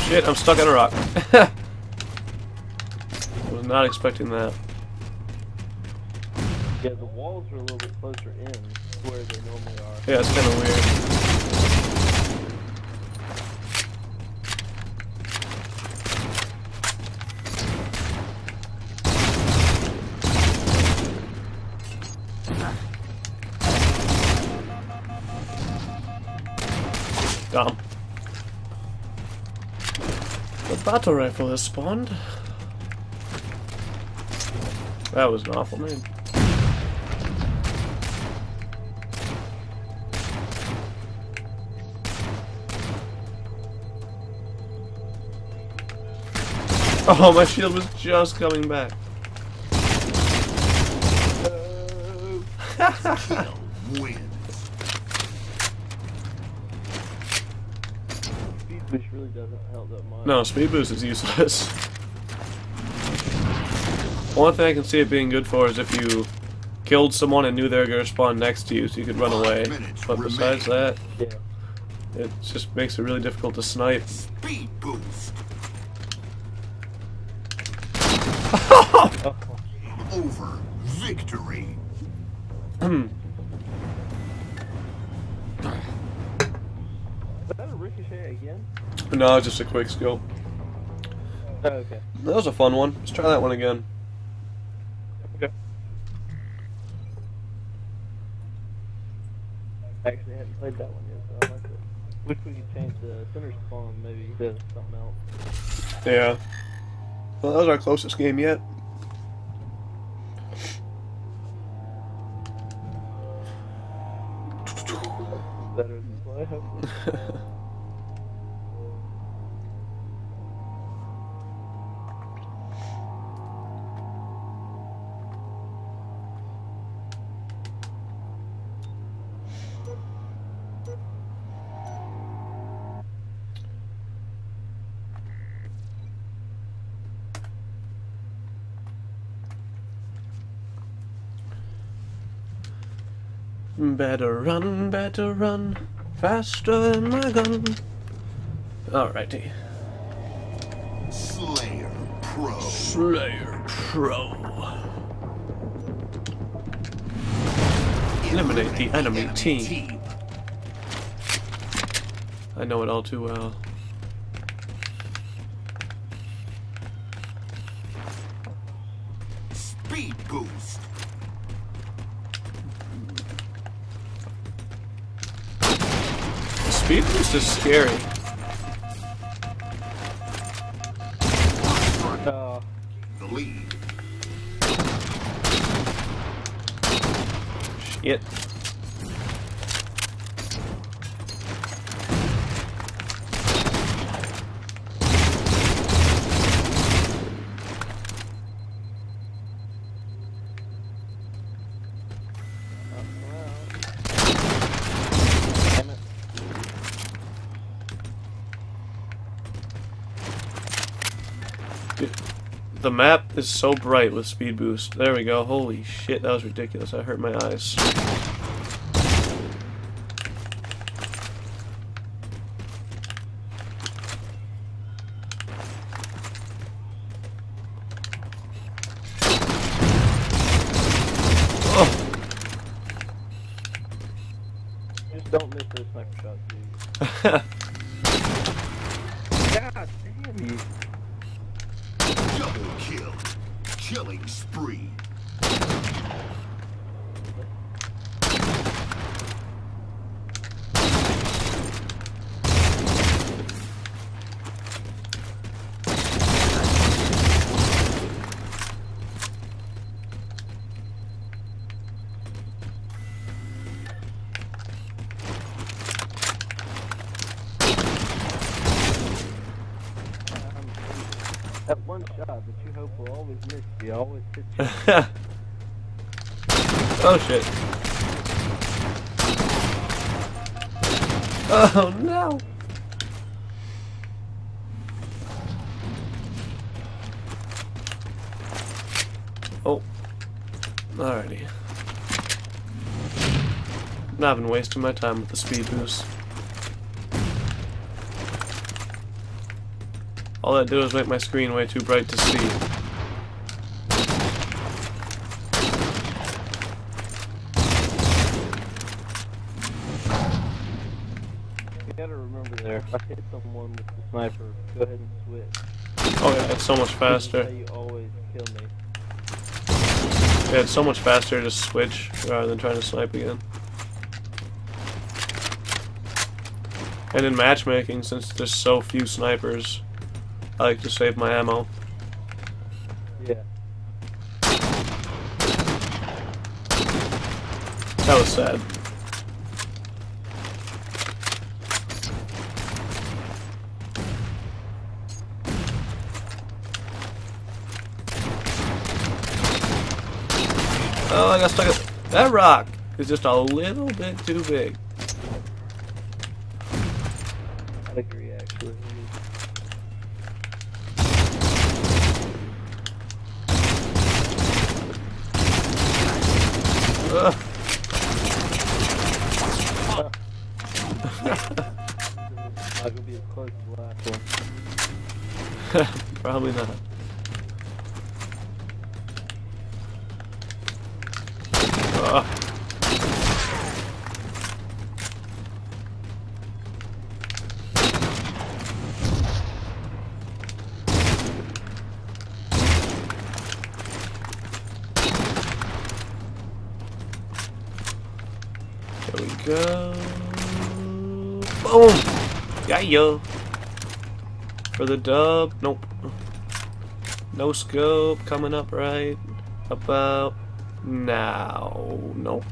Shit, I'm stuck on a rock. Was not expecting that. yeah, the walls are a little bit closer in where they normally are. Yeah, it's kind of weird. Battle rifle has spawned. That was an awful name. Oh, my shield was just coming back. Kill wins. Speed boost really doesn't help that much. No, speed boost is useless. One thing I can see it being good for is if you killed someone and knew they were going to spawn next to you, so you could run away. minutes But besides that, Yeah. it just makes it really difficult to snipe. Speed boost. Over. Victory. again? no, just a quick skill. Oh, okay. That was a fun one. Let's try that one again. Okay. Actually, I hadn't played that one yet, so I like it. Wish we could change the center spawn maybe to something else. Yeah. Well, that was our closest game yet. Better than play, Better run, better run, faster than my gun. Alrighty. Slayer Pro. Slayer Pro. Eliminate the enemy team. I know it all too well. Boost is scary. Uh, The lead. Shit. Map is so bright with speed boost. There we go. Holy shit, that was ridiculous. I hurt my eyes. Oh, Just don't miss those sniper shots, dude. God damn you. Double kill. Killing spree. That one shot that you hope will always miss you, always hits you. oh shit. Oh no. Oh. Alrighty. Not been wasting my time with the speed boost. All that do is make my screen way too bright to see. You gotta remember there, if I hit someone with the sniper, go ahead and switch. Oh yeah, it's so much faster. You always kill me. Yeah, it's so much faster to switch rather than trying to snipe again. And in matchmaking, since there's so few snipers, I like to save my ammo. Yeah. That was sad. Oh, I got stuck at that rock is just a little bit too big. I'd agree, actually. Ugh. Not be as close as the last one. Probably not. Ugh. There we go. Boom! Yeah, yo. For the dub. Nope. No scope coming up right about now. Nope.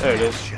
There it is.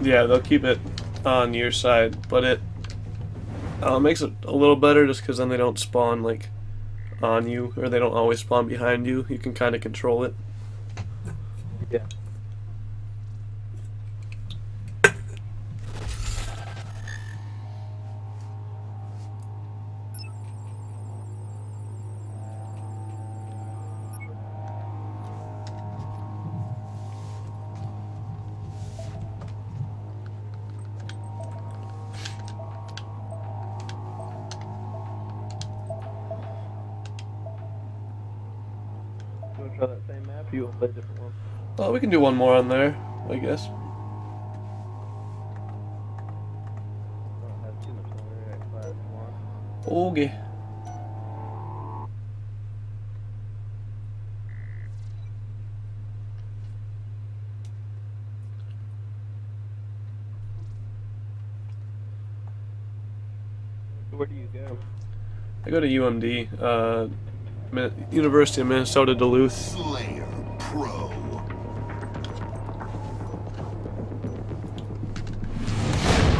Yeah, they'll keep it on your side, but it uh, makes it a little better just because then they don't spawn like on you, or they don't always spawn behind you. You can kind of control it. Yeah. A different one? Well, we can do one more on there, I guess. I don't have too much longer at class one. Okay. Where do you go? I go to UMD, uh, University of Minnesota Duluth. Slayer Pro.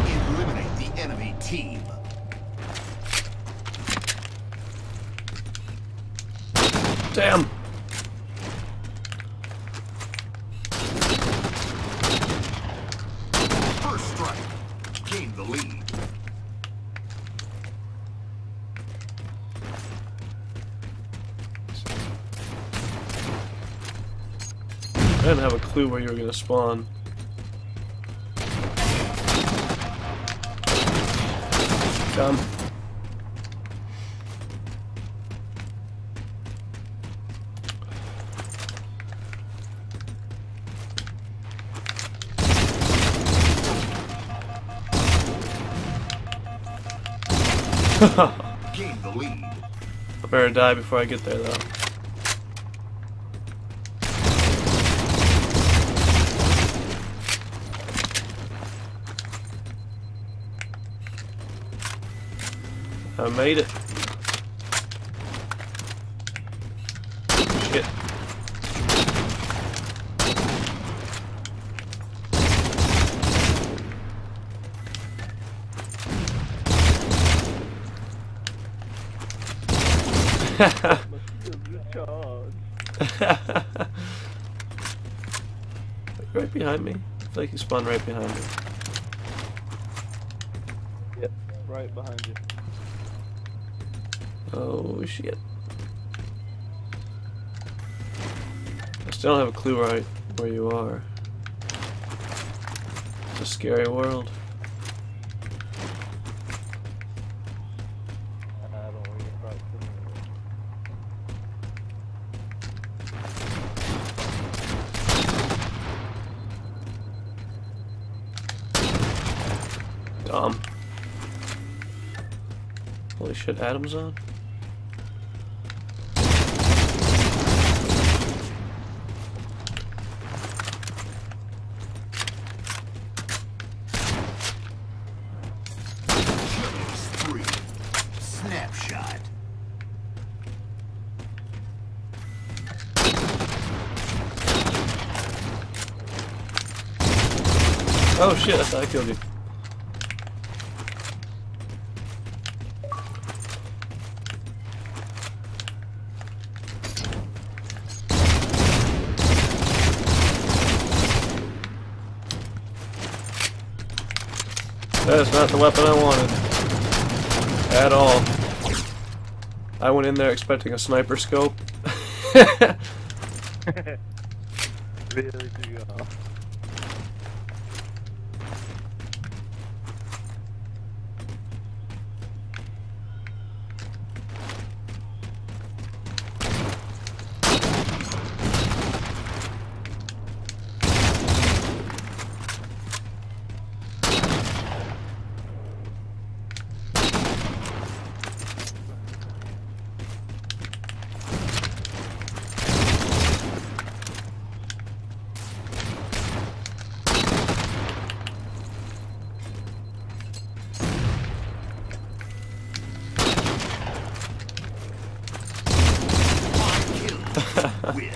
Eliminate the enemy team. Damn. First strike. Gain the lead. I didn't have a clue where you were gonna spawn. Come. Gain the lead. I better die before I get there, though. I made it. Shit. Right behind me. I feel like he spawned right behind me. Yep, right behind you. Oh shit. I still don't have a clue right where you are. It's a scary world. Where. Holy shit, Adam's on? Shit, I thought I killed you. That is not the weapon I wanted. At all. I went in there expecting a sniper scope. Really do uh, Kill. Win.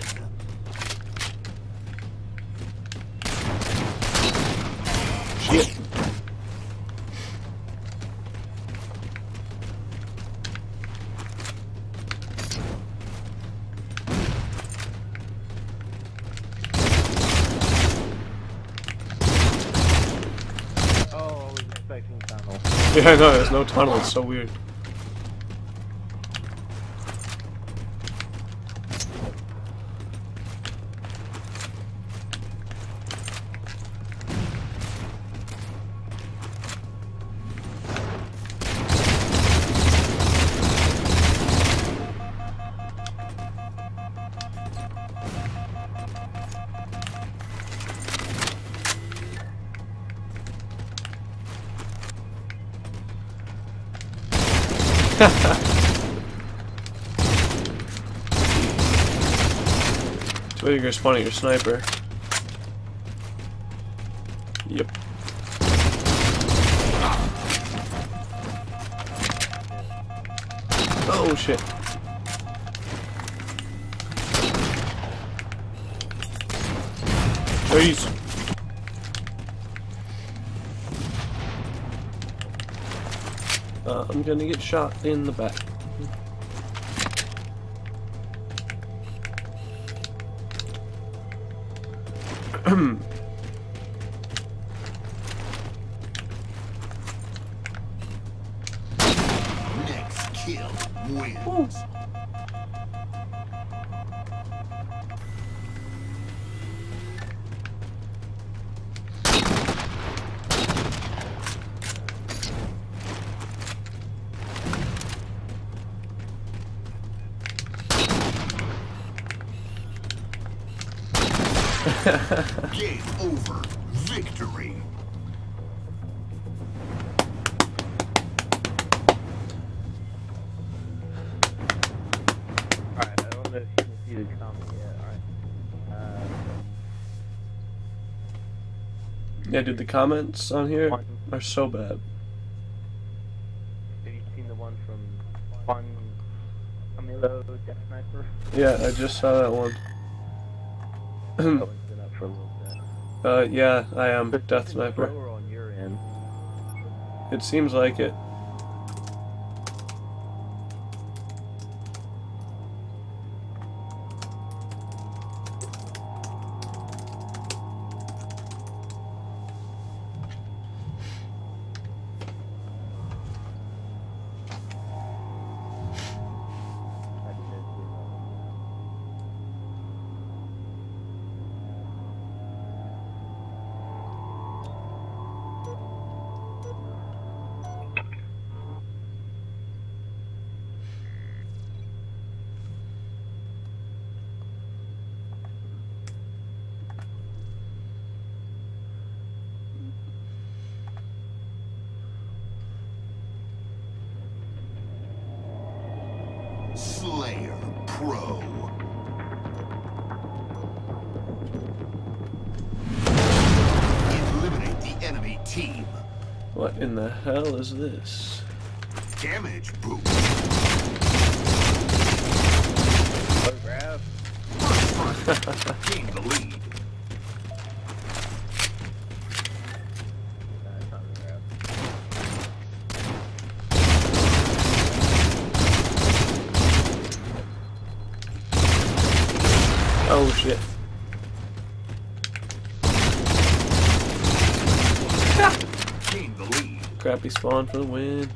Shit. Oh, I was expecting tunnel. Yeah, I know, there's no tunnel, it's so weird. Spawning your sniper. Yep. Oh shit. Jeez. Uh, I'm gonna get shot in the back. Dude, the comments on here are so bad. have you seen the one from Juan Camilo Death Sniper? Yeah, I just saw that one. been up for a little bit. uh, yeah, I am Death Sniper. on your end. It seems like it. The hell is this? Damage boost. grab. Gain the lead. Nah, it's not a grab. Oh shit. Gain the lead. Crappy spawn for the win.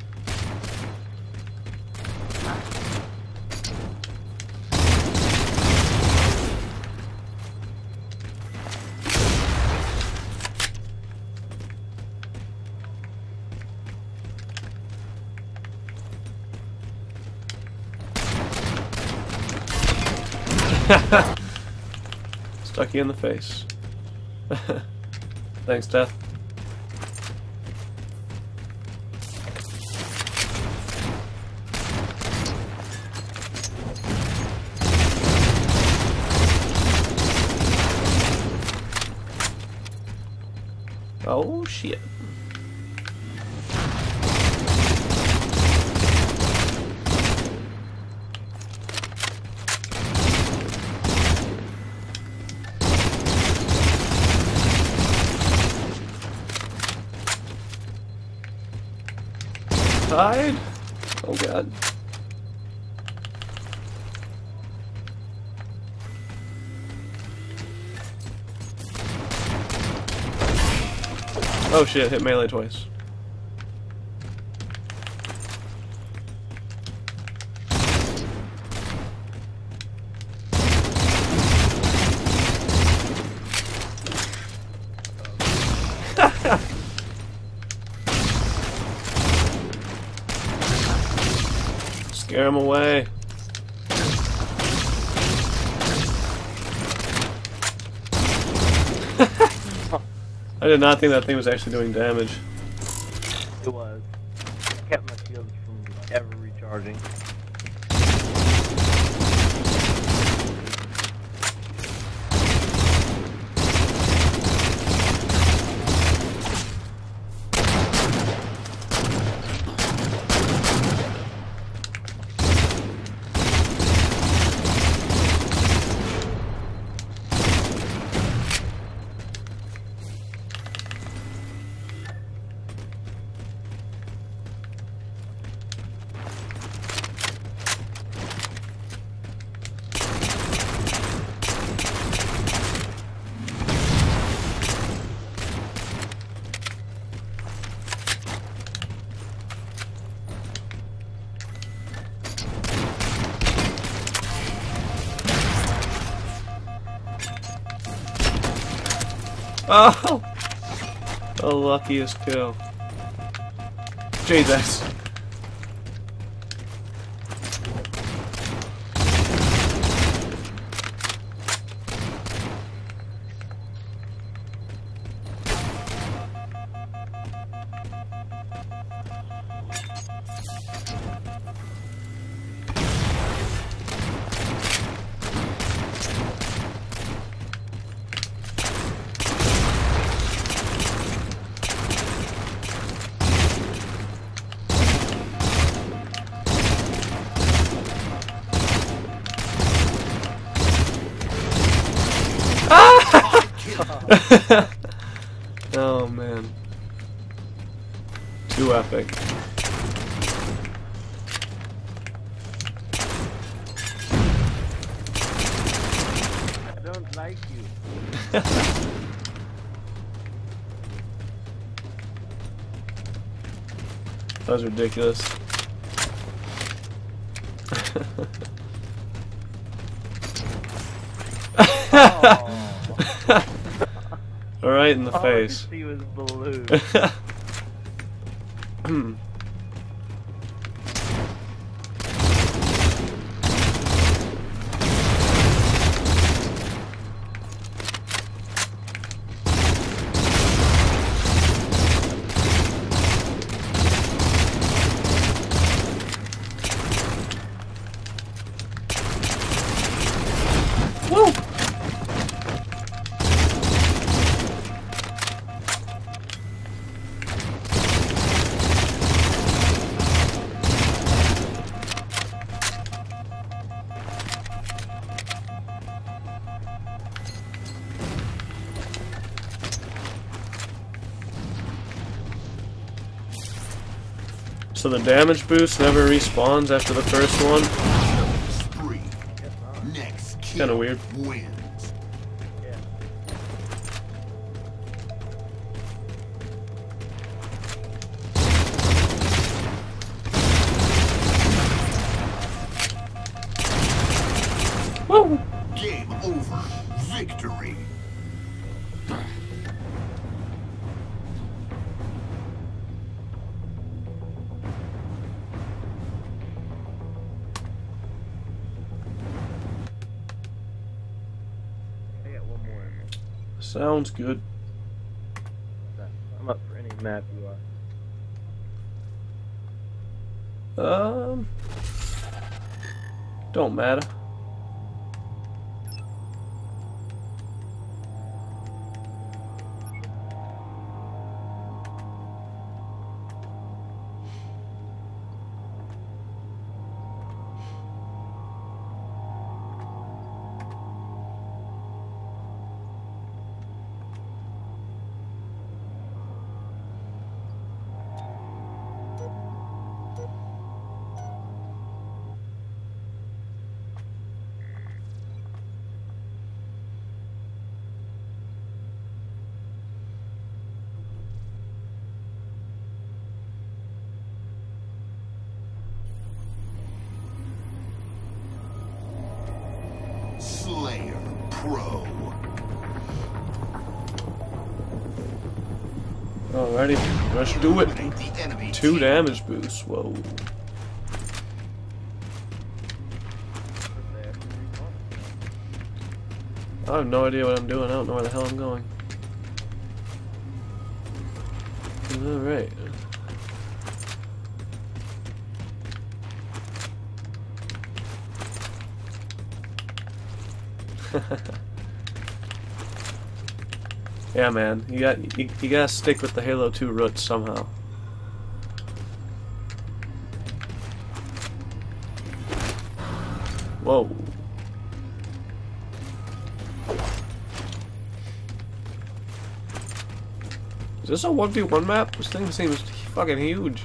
Stuck you in the face. Thanks, Death. Oh shit. Tied? Oh god. Oh shit, hit melee twice. Scare him away. I did not think that thing was actually doing damage. Luckiest kill. Jesus. Ridiculous. right in the All face. the damage boost never respawns after the first one? Next Kinda weird. Sounds good. I'm up for any map you are. Um. Don't matter. Do it. Two damage boosts. Whoa. I have no idea what I'm doing. I don't know where the hell I'm going. Alright. yeah, man. You got you, you gotta stick with the Halo 2 roots somehow. Whoa. Is this a 1v1 map? This thing seems fucking huge.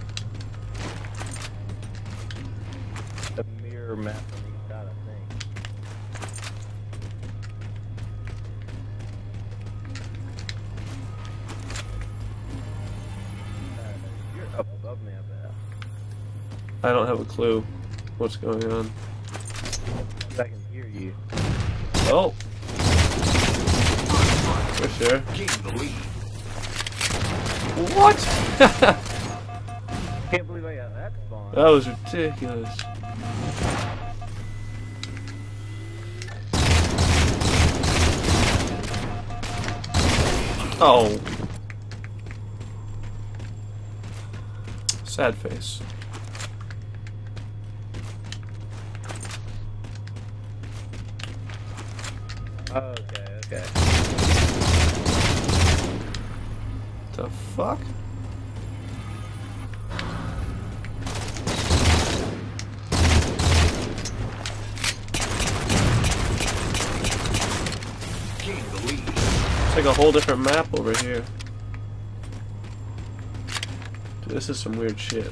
Clue what's going on. I can hear you. Oh! For sure. Gain the lead. What? Can't believe I got that spawn. that was ridiculous. Oh. Sad face. Whole different map over here. Dude, this is some weird shit.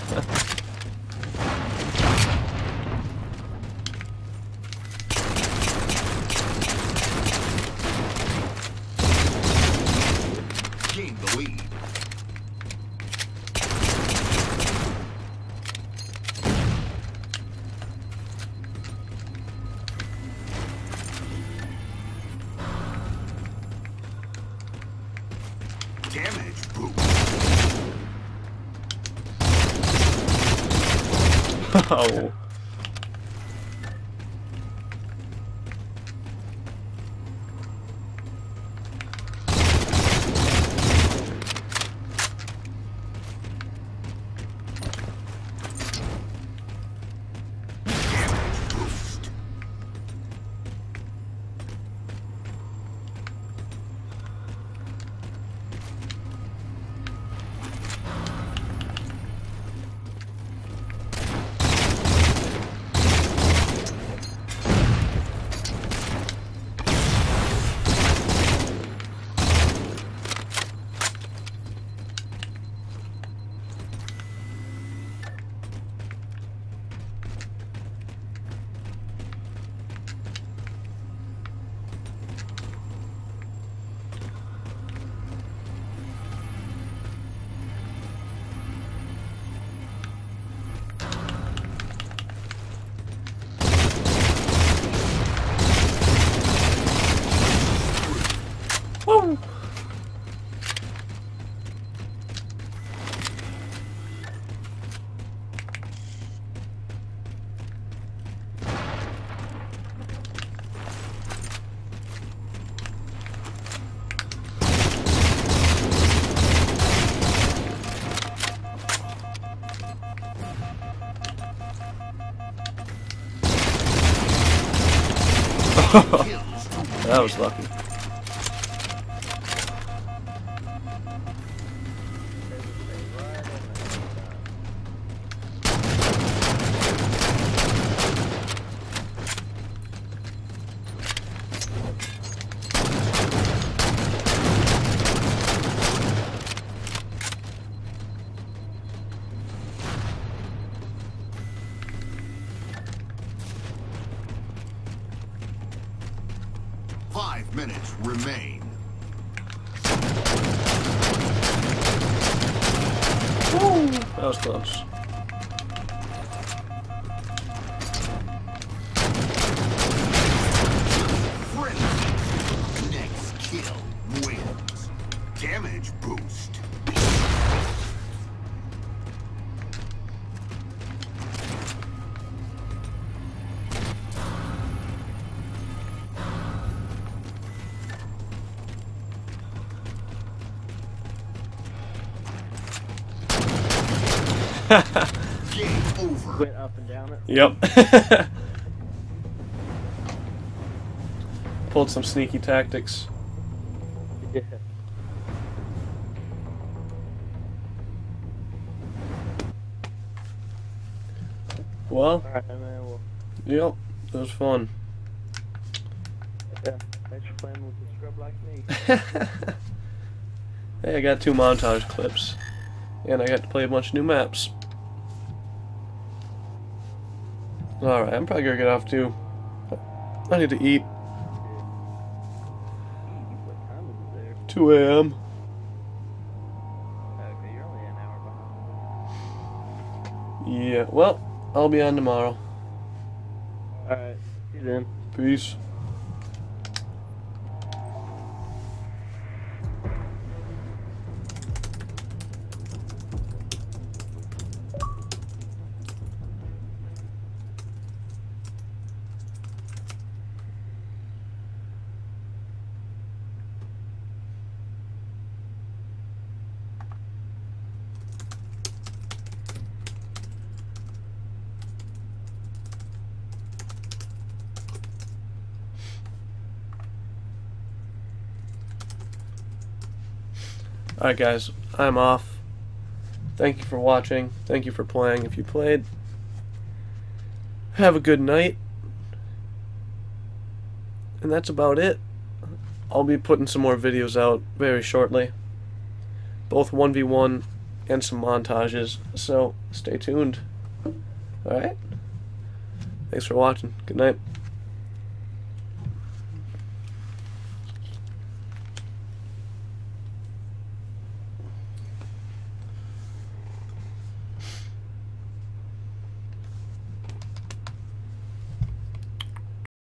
was lucky. Game over. Went up and down it. Yep. Pulled some sneaky tactics. Yeah. Well, Alright, man. Well, yep, it was fun. yeah. Thanks for playing with a scrub like me. hey, I got two montage clips. And I got to play a bunch of new maps. Alright, I'm probably gonna get off too. I need to eat. What time is it there? 2 a.m. Okay, you're only an hour behind. Yeah, well, I'll be on tomorrow. Alright, see you then. Peace. Alright guys, I'm off. Thank you for watching. Thank you for playing if you played. Have a good night. And that's about it. I'll be putting some more videos out very shortly. Both 1v1 and some montages. So stay tuned. All right. Thanks for watching. Good night.